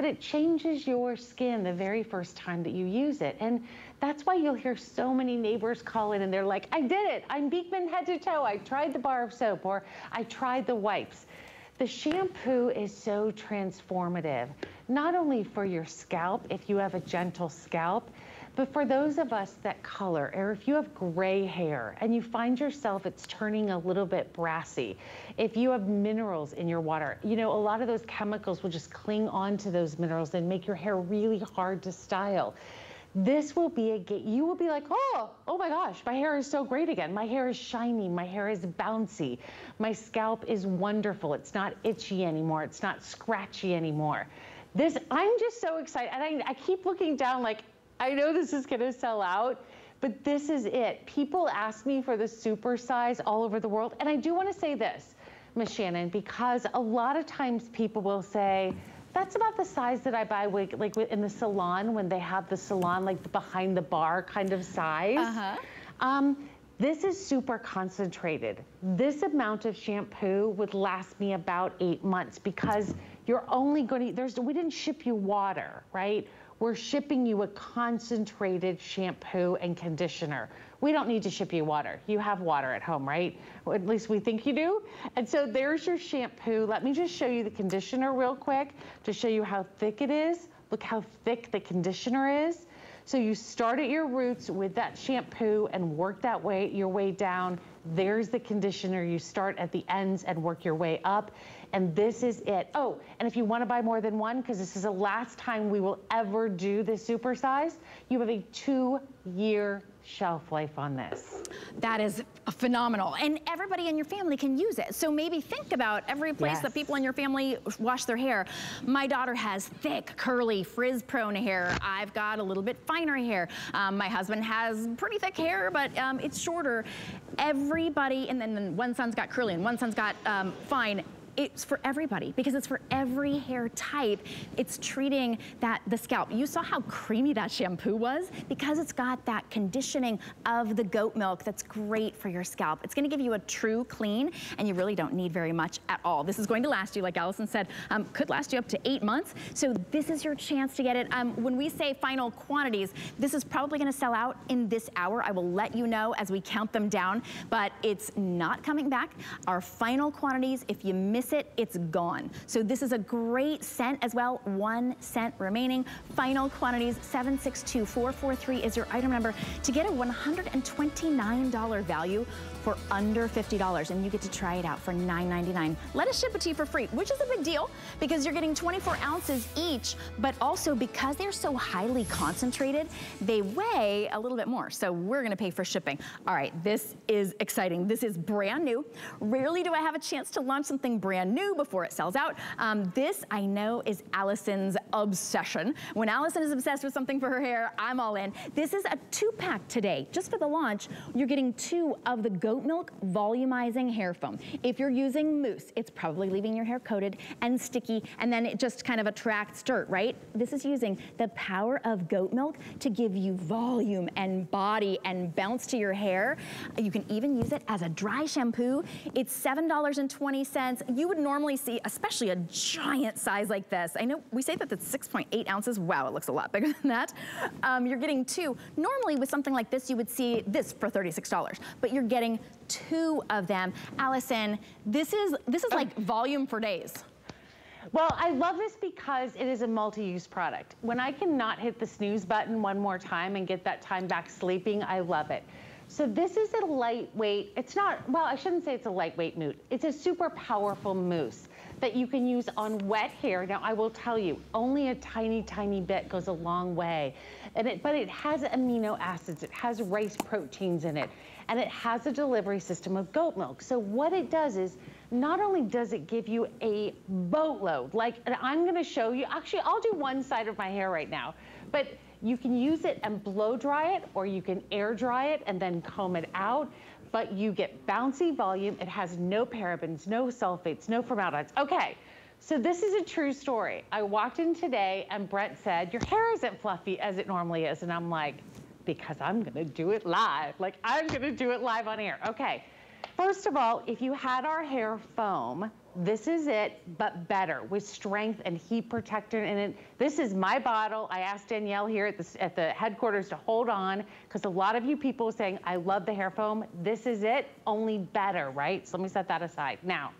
but it changes your skin the very first time that you use it. And that's why you'll hear so many neighbors call in and they're like, I did it. I'm Beekman head to toe. I tried the bar of soap or I tried the wipes. The shampoo is so transformative. not only for your scalp, if you have a gentle scalp, but for those of us that color, or if you have gray hair and you find yourself it's turning a little bit brassy, if you have minerals in your water, you know, a lot of those chemicals will just cling on to those minerals and make your hair really hard to style. This will be a gate. You will be like, oh, oh my gosh, my hair is so great again. My hair is shiny. My hair is bouncy. My scalp is wonderful. It's not itchy anymore. It's not scratchy anymore. This, I'm just so excited. And I, I keep looking down like, I know this is going to sell out, but this is it. People ask me for the super size all over the world. And I do want to say this, Miss Shannon, because a lot of times people will say, that's about the size that I buy like, like in the salon when they have the salon like the behind the bar kind of size. Uh-huh. Um, this is super concentrated. This amount of shampoo would last me about eight months because you're only going to, there's, we didn't ship you water, right? We're shipping you a concentrated shampoo and conditioner. We don't need to ship you water. You have water at home, right? Or at least we think you do. And so there's your shampoo. Let me just show you the conditioner real quick to show you how thick it is. Look how thick the conditioner is. So you start at your roots with that shampoo and work that way your way down. There's the conditioner. You start at the ends and work your way up and this is it. Oh, and if you want to buy more than one, because this is the last time we will ever do this supersize, you have a two-year shelf life on this. That is phenomenal. And everybody in your family can use it. So maybe think about every place yes. that people in your family wash their hair. My daughter has thick, curly, frizz-prone hair. I've got a little bit finer hair. Um, my husband has pretty thick hair, but um, it's shorter. Everybody, and then one son's got curly and one son's got um, fine it's for everybody because it's for every hair type. It's treating that the scalp. You saw how creamy that shampoo was because it's got that conditioning of the goat milk that's great for your scalp. It's gonna give you a true clean and you really don't need very much at all. This is going to last you, like Allison said, um, could last you up to eight months. So this is your chance to get it. Um, when we say final quantities, this is probably gonna sell out in this hour. I will let you know as we count them down, but it's not coming back. Our final quantities, if you miss it, it's gone. So this is a great scent as well. One scent remaining. Final quantities, 762443 is your item number to get a $129 value for under $50 and you get to try it out for $9.99. Let us ship it to you for free, which is a big deal because you're getting 24 ounces each, but also because they're so highly concentrated, they weigh a little bit more. So we're gonna pay for shipping. All right, this is exciting. This is brand new. Rarely do I have a chance to launch something brand new before it sells out. Um, this I know is Allison's obsession. When Allison is obsessed with something for her hair, I'm all in. This is a two pack today. Just for the launch, you're getting two of the goat milk volumizing hair foam. If you're using mousse, it's probably leaving your hair coated and sticky, and then it just kind of attracts dirt, right? This is using the power of goat milk to give you volume and body and bounce to your hair. You can even use it as a dry shampoo. It's $7.20. You would normally see, especially a giant size like this. I know we say that it's 6.8 ounces. Wow, it looks a lot bigger than that. Um, you're getting two. Normally with something like this, you would see this for $36, but you're getting two of them. Allison, this is, this is uh, like volume for days. Well, I love this because it is a multi-use product. When I cannot hit the snooze button one more time and get that time back sleeping, I love it. So this is a lightweight, it's not, well, I shouldn't say it's a lightweight mousse. It's a super powerful mousse that you can use on wet hair. Now, I will tell you, only a tiny, tiny bit goes a long way. And it, but it has amino acids, it has rice proteins in it, and it has a delivery system of goat milk. So what it does is, not only does it give you a boatload, like I'm gonna show you, actually I'll do one side of my hair right now, but you can use it and blow dry it, or you can air dry it and then comb it out but you get bouncy volume. It has no parabens, no sulfates, no formaldehydes. Okay, so this is a true story. I walked in today and Brent said, your hair isn't fluffy as it normally is. And I'm like, because I'm gonna do it live. Like I'm gonna do it live on air. Okay, first of all, if you had our hair foam, this is it, but better with strength and heat protector in it. This is my bottle. I asked Danielle here at the, at the headquarters to hold on because a lot of you people are saying, I love the hair foam. This is it, only better, right? So let me set that aside. Now,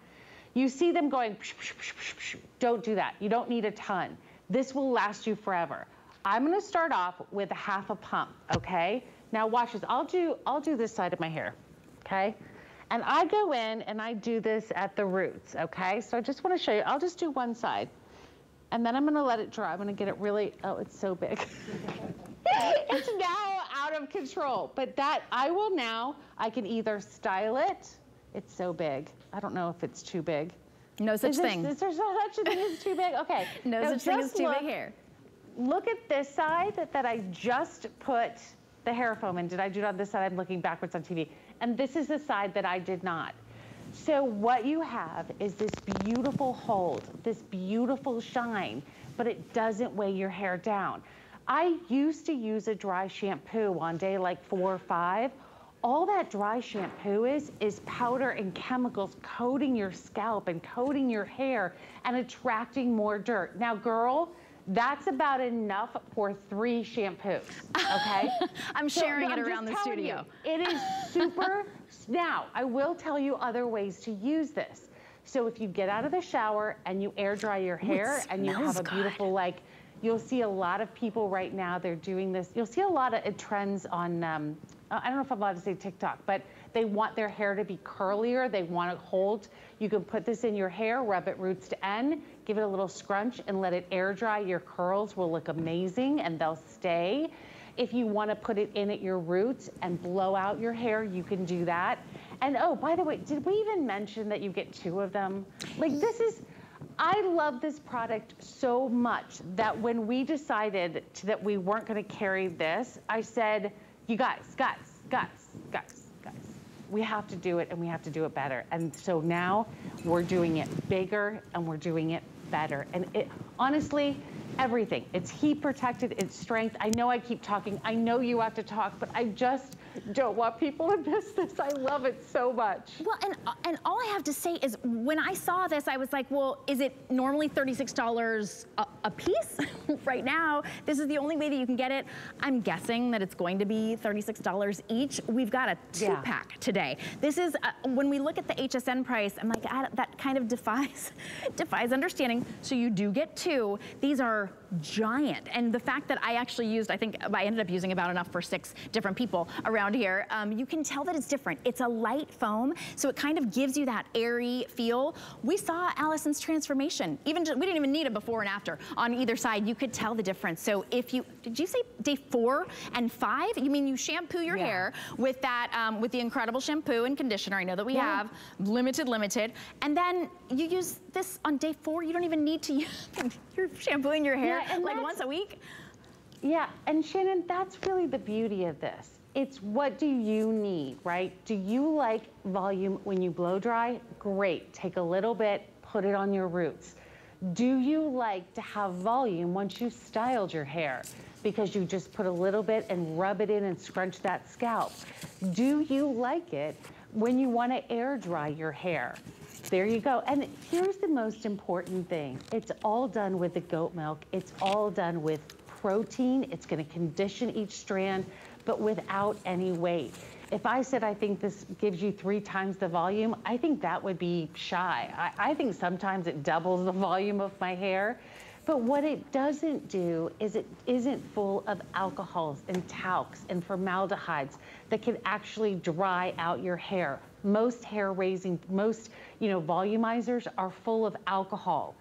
you see them going, don't do that. You don't need a ton. This will last you forever. I'm gonna start off with a half a pump, okay? Now watch this, I'll do, I'll do this side of my hair, okay? And I go in and I do this at the roots, okay? So I just wanna show you, I'll just do one side. And then I'm gonna let it dry. I'm gonna get it really, oh, it's so big. [LAUGHS] it's now out of control. But that, I will now, I can either style it. It's so big. I don't know if it's too big. No such is thing. Is there such a thing as too big? Okay. [LAUGHS] no now such thing as too look, big hair. Look at this side that, I just put the hair foam in. Did I do it on this side? I'm looking backwards on TV. And this is the side that I did not. So what you have is this beautiful hold, this beautiful shine, but it doesn't weigh your hair down. I used to use a dry shampoo on day like four or five. All that dry shampoo is, is powder and chemicals coating your scalp and coating your hair and attracting more dirt. Now, girl, that's about enough for three shampoos, okay? [LAUGHS] I'm so, sharing it I'm around the studio. You, it is super, [LAUGHS] now, I will tell you other ways to use this. So if you get out of the shower and you air dry your hair and you have a beautiful good. like You'll see a lot of people right now, they're doing this. You'll see a lot of trends on, um, I don't know if I'm allowed to say TikTok, but they want their hair to be curlier. They want to hold. You can put this in your hair, rub it roots to end, give it a little scrunch and let it air dry. Your curls will look amazing and they'll stay. If you want to put it in at your roots and blow out your hair, you can do that. And oh, by the way, did we even mention that you get two of them? Like this is, I love this product so much that when we decided to, that we weren't going to carry this, I said, you guys, guys, guys, guys, we have to do it and we have to do it better. And so now we're doing it bigger and we're doing it better. And it honestly, everything. It's heat protected, it's strength. I know I keep talking. I know you have to talk, but I just don't want people to miss this. I love it so much. Well, and, and all I have to say is when I saw this, I was like, well, is it normally $36 a, a piece? [LAUGHS] right now, this is the only way that you can get it. I'm guessing that it's going to be $36 each. We've got a two yeah. pack today. This is, uh, when we look at the HSN price, I'm like, ah, that kind of defies, [LAUGHS] defies understanding. So you do get two. These are giant. And the fact that I actually used, I think I ended up using about enough for six different people around here, um, you can tell that it's different. It's a light foam, so it kind of gives you that airy feel. We saw Allison's transformation. Even we didn't even need a before and after. On either side, you could tell the difference. So if you, did you say day four and five? You mean you shampoo your yeah. hair with that, um, with the incredible shampoo and conditioner. I know that we yeah. have limited, limited. And then you use this on day four. You don't even need to [LAUGHS] use, you're shampooing your hair yeah, like once a week. Yeah, and Shannon, that's really the beauty of this. It's what do you need, right? Do you like volume when you blow dry? Great, take a little bit, put it on your roots. Do you like to have volume once you've styled your hair? Because you just put a little bit and rub it in and scrunch that scalp. Do you like it when you want to air dry your hair? There you go. And here's the most important thing. It's all done with the goat milk. It's all done with protein. It's going to condition each strand, but without any weight. If I said I think this gives you three times the volume, I think that would be shy. I, I think sometimes it doubles the volume of my hair. But what it doesn't do is it isn't full of alcohols and talcs and formaldehydes that can actually dry out your hair. Most hair raising, most you know, volumizers are full of alcohol.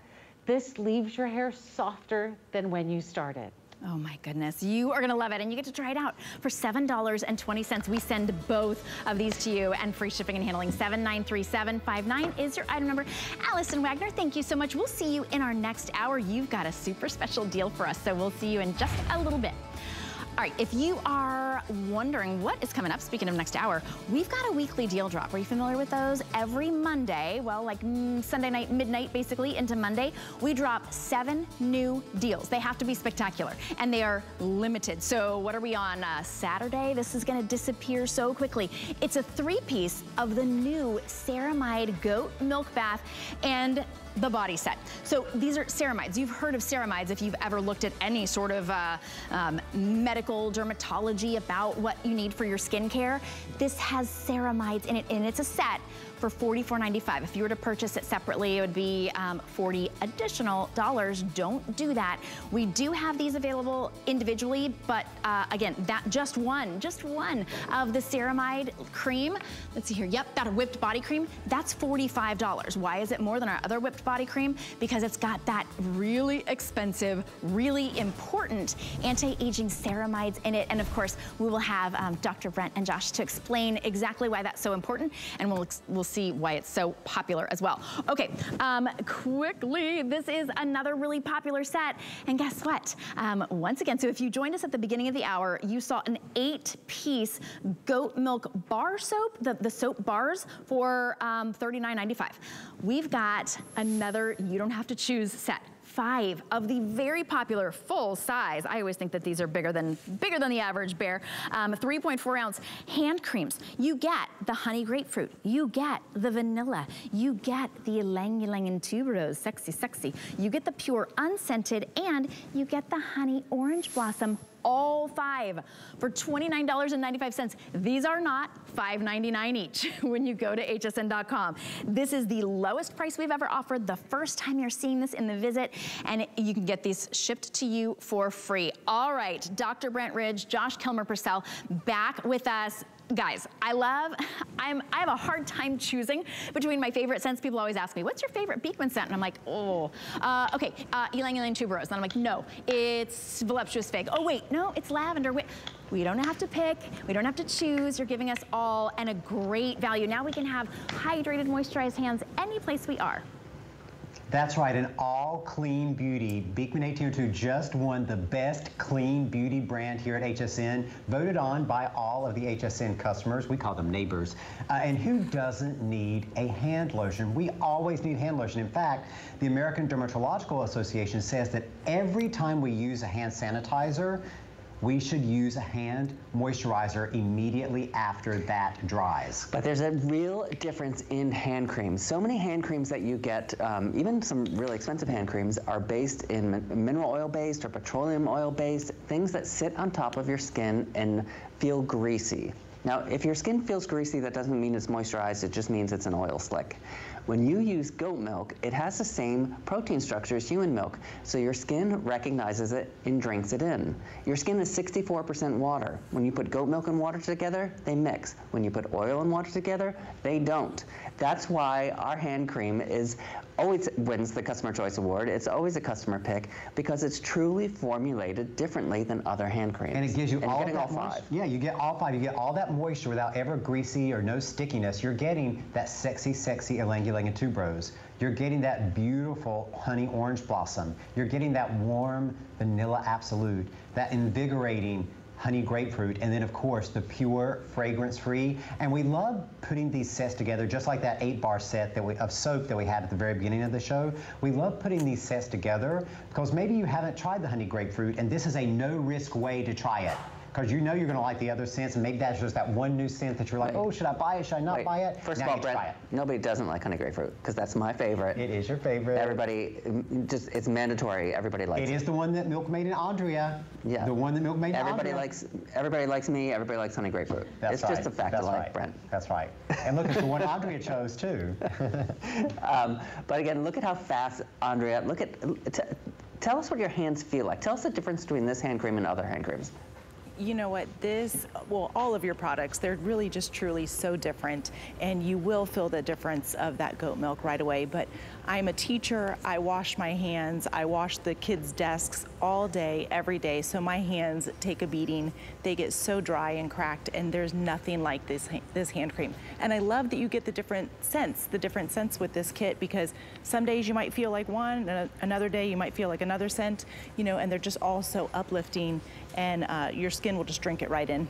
This leaves your hair softer than when you started. Oh my goodness, you are gonna love it and you get to try it out for $7.20. We send both of these to you and free shipping and handling. 793759 is your item number. Allison Wagner, thank you so much. We'll see you in our next hour. You've got a super special deal for us, so we'll see you in just a little bit. All right, if you are wondering what is coming up, speaking of next hour, we've got a weekly deal drop. Are you familiar with those? Every Monday, well, like mm, Sunday night, midnight, basically, into Monday, we drop seven new deals. They have to be spectacular, and they are limited. So what are we on uh, Saturday? This is gonna disappear so quickly. It's a three-piece of the new Ceramide Goat Milk Bath, and the body set. So these are ceramides. You've heard of ceramides if you've ever looked at any sort of uh, um, medical dermatology about what you need for your skincare. This has ceramides in it, and it's a set for $44.95. If you were to purchase it separately, it would be um, 40 additional dollars. Don't do that. We do have these available individually, but uh, again, that just one, just one of the ceramide cream. Let's see here. Yep, that whipped body cream. That's $45. Why is it more than our other whipped body cream? Because it's got that really expensive, really important anti-aging ceramides in it. And of course, we will have um, Dr. Brent and Josh to explain exactly why that's so important. And we'll, we'll see why it's so popular as well. Okay, um, quickly, this is another really popular set. And guess what? Um, once again, so if you joined us at the beginning of the hour, you saw an eight piece goat milk bar soap, the, the soap bars for um, $39.95. We've got another you don't have to choose set five of the very popular full size. I always think that these are bigger than bigger than the average bear. Um, 3.4 ounce hand creams. You get the honey grapefruit. You get the vanilla. You get the ylang ylang and tuberose, sexy, sexy. You get the pure unscented and you get the honey orange blossom all five for $29.95. These are not $5.99 each [LAUGHS] when you go to hsn.com. This is the lowest price we've ever offered the first time you're seeing this in the visit, and you can get these shipped to you for free. All right, Dr. Brent Ridge, Josh Kilmer Purcell back with us guys, I love, [LAUGHS] I'm, I have a hard time choosing between my favorite scents. People always ask me, what's your favorite Beekman scent? And I'm like, oh, uh, okay, uh, Ylang Ylang Tuberose. And I'm like, no, it's Voluptuous Fig. Oh wait, no, it's Lavender. Wait. We don't have to pick, we don't have to choose. You're giving us all and a great value. Now we can have hydrated, moisturized hands any place we are. That's right, an all clean beauty. Beekman 1802 just won the best clean beauty brand here at HSN, voted on by all of the HSN customers. We call them neighbors. Uh, and who doesn't need a hand lotion? We always need hand lotion. In fact, the American Dermatological Association says that every time we use a hand sanitizer, we should use a hand moisturizer immediately after that dries. But there's a real difference in hand creams. So many hand creams that you get, um, even some really expensive hand creams, are based in mineral oil based or petroleum oil based, things that sit on top of your skin and feel greasy. Now, if your skin feels greasy, that doesn't mean it's moisturized, it just means it's an oil slick. When you use goat milk, it has the same protein structure as human milk, so your skin recognizes it and drinks it in. Your skin is 64% water. When you put goat milk and water together, they mix. When you put oil and water together, they don't. That's why our hand cream is always wins the Customer Choice Award. It's always a customer pick because it's truly formulated differently than other hand creams. And it gives you and all that all five. Yeah, you get all five. You get all that moisture without ever greasy or no stickiness. You're getting that sexy, sexy ylang ylang and tuberose. You're getting that beautiful honey orange blossom. You're getting that warm vanilla absolute, that invigorating honey grapefruit, and then of course the pure fragrance-free. And we love putting these sets together, just like that eight-bar set that we, of soap that we had at the very beginning of the show. We love putting these sets together because maybe you haven't tried the honey grapefruit, and this is a no-risk way to try it because you know you're going to like the other scents, and maybe that's just that one new scent that you're like, oh, should I buy it? Should I not Wait, buy it? First now of all, Brent, nobody doesn't like honey grapefruit because that's my favorite. It is your favorite. Everybody, just it's mandatory. Everybody likes it. It is the one that Milkmaid and Andrea. Yeah. The one that Milkmaid Everybody Andrea. likes. Everybody likes me. Everybody likes honey grapefruit. That's it's right. just a fact That's of life, right. Brent. That's right. And look, it's the one Andrea [LAUGHS] chose too. [LAUGHS] um, but again, look at how fast Andrea. Look at. Tell us what your hands feel like. Tell us the difference between this hand cream and other hand creams you know what, this, well, all of your products, they're really just truly so different and you will feel the difference of that goat milk right away. But I'm a teacher, I wash my hands, I wash the kids' desks all day, every day, so my hands take a beating. They get so dry and cracked and there's nothing like this, this hand cream. And I love that you get the different scents, the different scents with this kit because some days you might feel like one, and another day you might feel like another scent, you know, and they're just all so uplifting and uh, your skin will just drink it right in.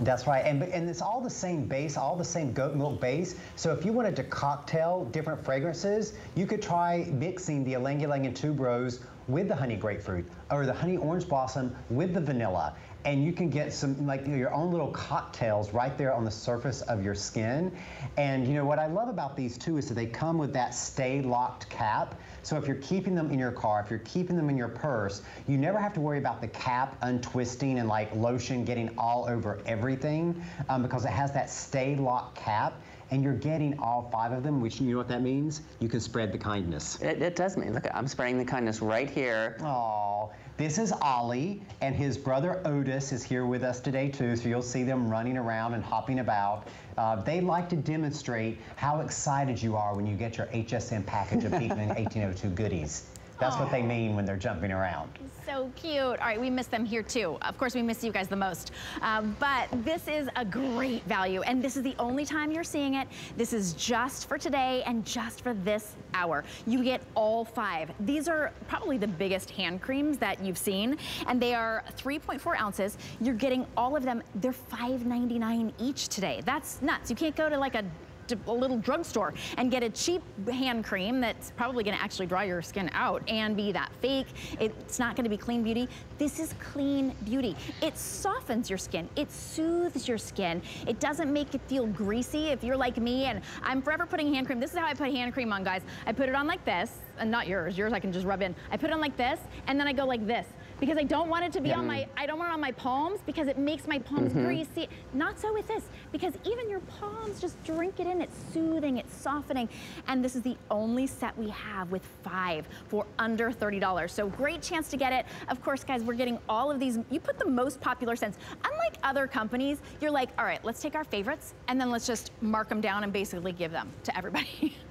That's right, and, and it's all the same base, all the same goat milk base. So if you wanted to cocktail different fragrances, you could try mixing the ylang ylang and tuberose with the honey grapefruit or the honey orange blossom with the vanilla and you can get some like your own little cocktails right there on the surface of your skin. And you know what I love about these too is that they come with that stay locked cap. So if you're keeping them in your car, if you're keeping them in your purse, you never have to worry about the cap untwisting and like lotion getting all over everything um, because it has that stay locked cap and you're getting all five of them, which you know what that means? You can spread the kindness. It, it does mean, look, I'm spreading the kindness right here. Oh, this is Ollie, and his brother Otis is here with us today too, so you'll see them running around and hopping about. Uh, they like to demonstrate how excited you are when you get your HSN package of [LAUGHS] Beekman 1802 goodies. That's what they mean when they're jumping around. So cute. All right, we miss them here too. Of course, we miss you guys the most. Um, but this is a great value, and this is the only time you're seeing it. This is just for today and just for this hour. You get all five. These are probably the biggest hand creams that you've seen, and they are 3.4 ounces. You're getting all of them. They're $5.99 each today. That's nuts. You can't go to like a a little drugstore and get a cheap hand cream that's probably gonna actually dry your skin out and be that fake. It's not gonna be clean beauty. This is clean beauty. It softens your skin. It soothes your skin. It doesn't make it feel greasy. If you're like me and I'm forever putting hand cream, this is how I put hand cream on, guys. I put it on like this, and not yours. Yours I can just rub in. I put it on like this, and then I go like this because I don't want it to be yeah. on my, I don't want it on my palms because it makes my palms mm -hmm. greasy. Not so with this, because even your palms just drink it in. It's soothing, it's softening. And this is the only set we have with five for under $30. So great chance to get it. Of course, guys, we're getting all of these. You put the most popular scents. Unlike other companies, you're like, all right, let's take our favorites and then let's just mark them down and basically give them to everybody. [LAUGHS]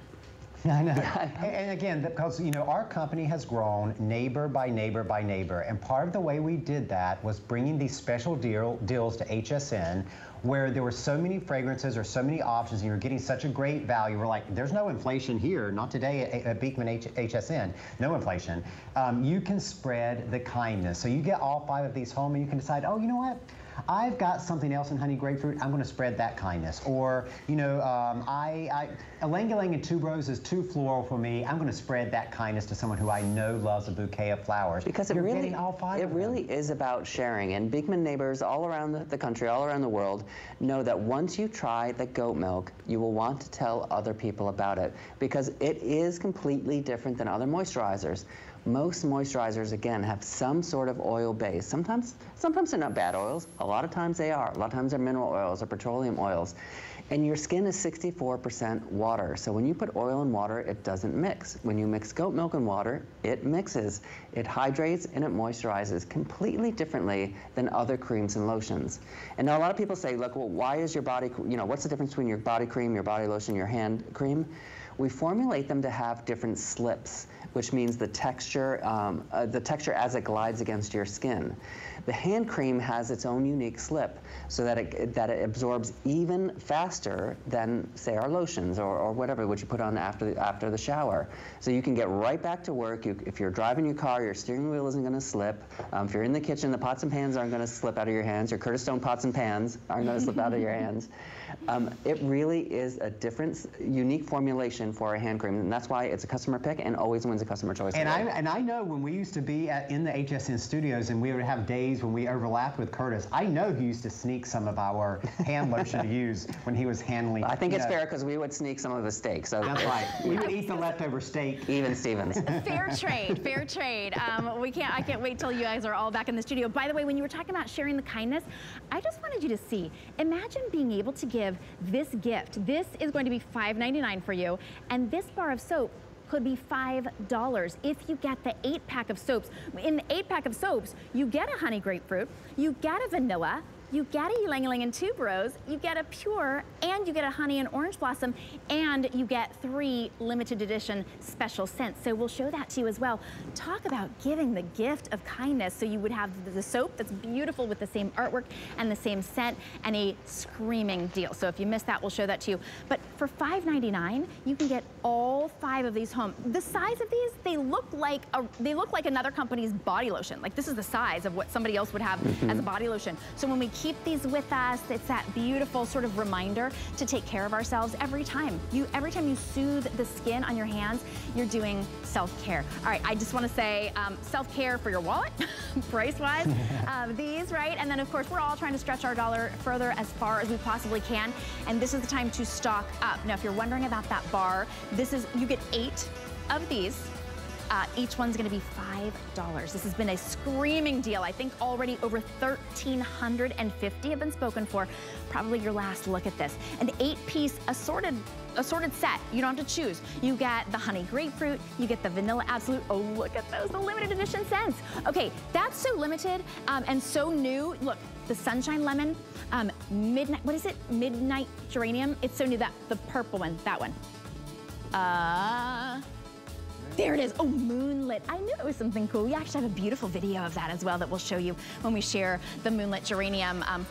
[LAUGHS] I know. and again, because you know our company has grown neighbor by neighbor by neighbor, and part of the way we did that was bringing these special deal, deals to HSN, where there were so many fragrances or so many options, and you're getting such a great value. We're like, there's no inflation here, not today at, at Beekman H HSN, no inflation. Um, you can spread the kindness. So you get all five of these home, and you can decide, oh, you know what? I've got something else in honey grapefruit. I'm going to spread that kindness. Or, you know, um, I, I ylang ylang and tuberose is too floral for me. I'm going to spread that kindness to someone who I know loves a bouquet of flowers. Because You're it really, it really is about sharing. And Beekman neighbors all around the, the country, all around the world, know that once you try the goat milk, you will want to tell other people about it because it is completely different than other moisturizers. Most moisturizers, again, have some sort of oil base. Sometimes, sometimes they're not bad oils. A lot of times they are. A lot of times they're mineral oils or petroleum oils. And your skin is 64% water. So when you put oil and water, it doesn't mix. When you mix goat milk and water, it mixes. It hydrates and it moisturizes completely differently than other creams and lotions. And now a lot of people say, look, well, why is your body, you know, what's the difference between your body cream, your body lotion, your hand cream? We formulate them to have different slips which means the texture, um, uh, the texture as it glides against your skin. The hand cream has its own unique slip so that it, that it absorbs even faster than, say, our lotions or, or whatever, which you put on after the, after the shower. So you can get right back to work. You, if you're driving your car, your steering wheel isn't going to slip. Um, if you're in the kitchen, the pots and pans aren't going to slip out of your hands. Your Curtis Stone pots and pans aren't going to slip out of your [LAUGHS] hands. Um, it really is a different, unique formulation for a hand cream, and that's why it's a customer pick and always wins a customer choice. And I and I know when we used to be at, in the HSN studios and we would have days when we overlapped with Curtis, I know he used to sneak some of our hand lotion to use when he was handling. I think it's know. fair because we would sneak some of the steak. So that's right. [LAUGHS] We would eat the leftover steak. Even Stevens. [LAUGHS] fair trade, fair trade. Um, we can't. I can't wait till you guys are all back in the studio. By the way, when you were talking about sharing the kindness, I just wanted you to see. Imagine being able to give this gift. This is going to be $5.99 for you, and this bar of soap could be $5 if you get the eight pack of soaps. In the eight pack of soaps, you get a honey grapefruit, you get a vanilla, you get a ylang ylang and tuberose, you get a pure, and you get a honey and orange blossom, and you get three limited edition special scents. So we'll show that to you as well. Talk about giving the gift of kindness. So you would have the soap that's beautiful with the same artwork and the same scent and a screaming deal. So if you missed that, we'll show that to you. But for $5.99, you can get all five of these home. The size of these, they look like a, they look like another company's body lotion. Like this is the size of what somebody else would have mm -hmm. as a body lotion. So when we keep these with us. It's that beautiful sort of reminder to take care of ourselves every time. You Every time you soothe the skin on your hands, you're doing self-care. All right, I just want to say um, self-care for your wallet, [LAUGHS] price-wise, [LAUGHS] um, these, right? And then, of course, we're all trying to stretch our dollar further as far as we possibly can. And this is the time to stock up. Now, if you're wondering about that bar, this is, you get eight of these Uh, each one's gonna be $5. This has been a screaming deal. I think already over 1,350 have been spoken for. Probably your last look at this. An eight-piece assorted assorted set. You don't have to choose. You get the honey grapefruit, you get the vanilla absolute. Oh, look at those, the limited edition scents. Okay, that's so limited um, and so new. Look, the sunshine lemon, um, midnight, what is it? Midnight geranium. It's so new, that the purple one, that one. Uh, there it is. Oh, moonlit. I knew it was something cool. We actually have a beautiful video of that as well that we'll show you when we share the moonlit geranium um,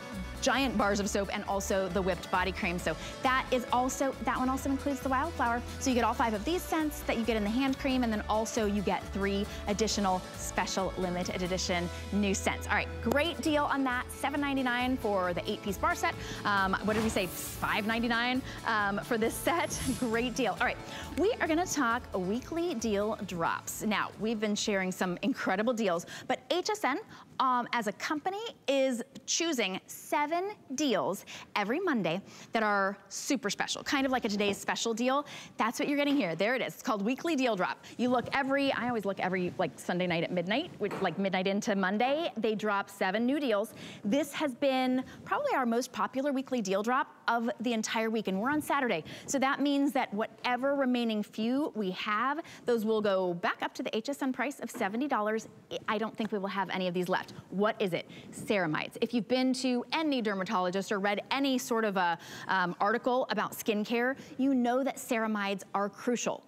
giant bars of soap and also the whipped body cream. So that is also, that one also includes the wildflower. So you get all five of these scents that you get in the hand cream and then also you get three additional special limited edition new scents. All right, great deal on that. $7.99 for the eight piece bar set. Um, what did we say? $5.99 um, for this set. [LAUGHS] great deal. All right, we are gonna talk weekly deal drops. Now, we've been sharing some incredible deals, but HSN um, as a company is choosing seven deals every Monday that are super special, kind of like a today's special deal. That's what you're getting here. There it is. It's called Weekly Deal Drop. You look every, I always look every like Sunday night at midnight, like midnight into Monday. They drop seven new deals. This has been probably our most popular weekly deal drop of the entire week, and we're on Saturday. So that means that whatever remaining few we have, those will go back up to the HSN price of $70. I don't think we will have any of these left. What is it? Ceramides. If you've been to any dermatologist or read any sort of a um, article about skincare, you know that ceramides are crucial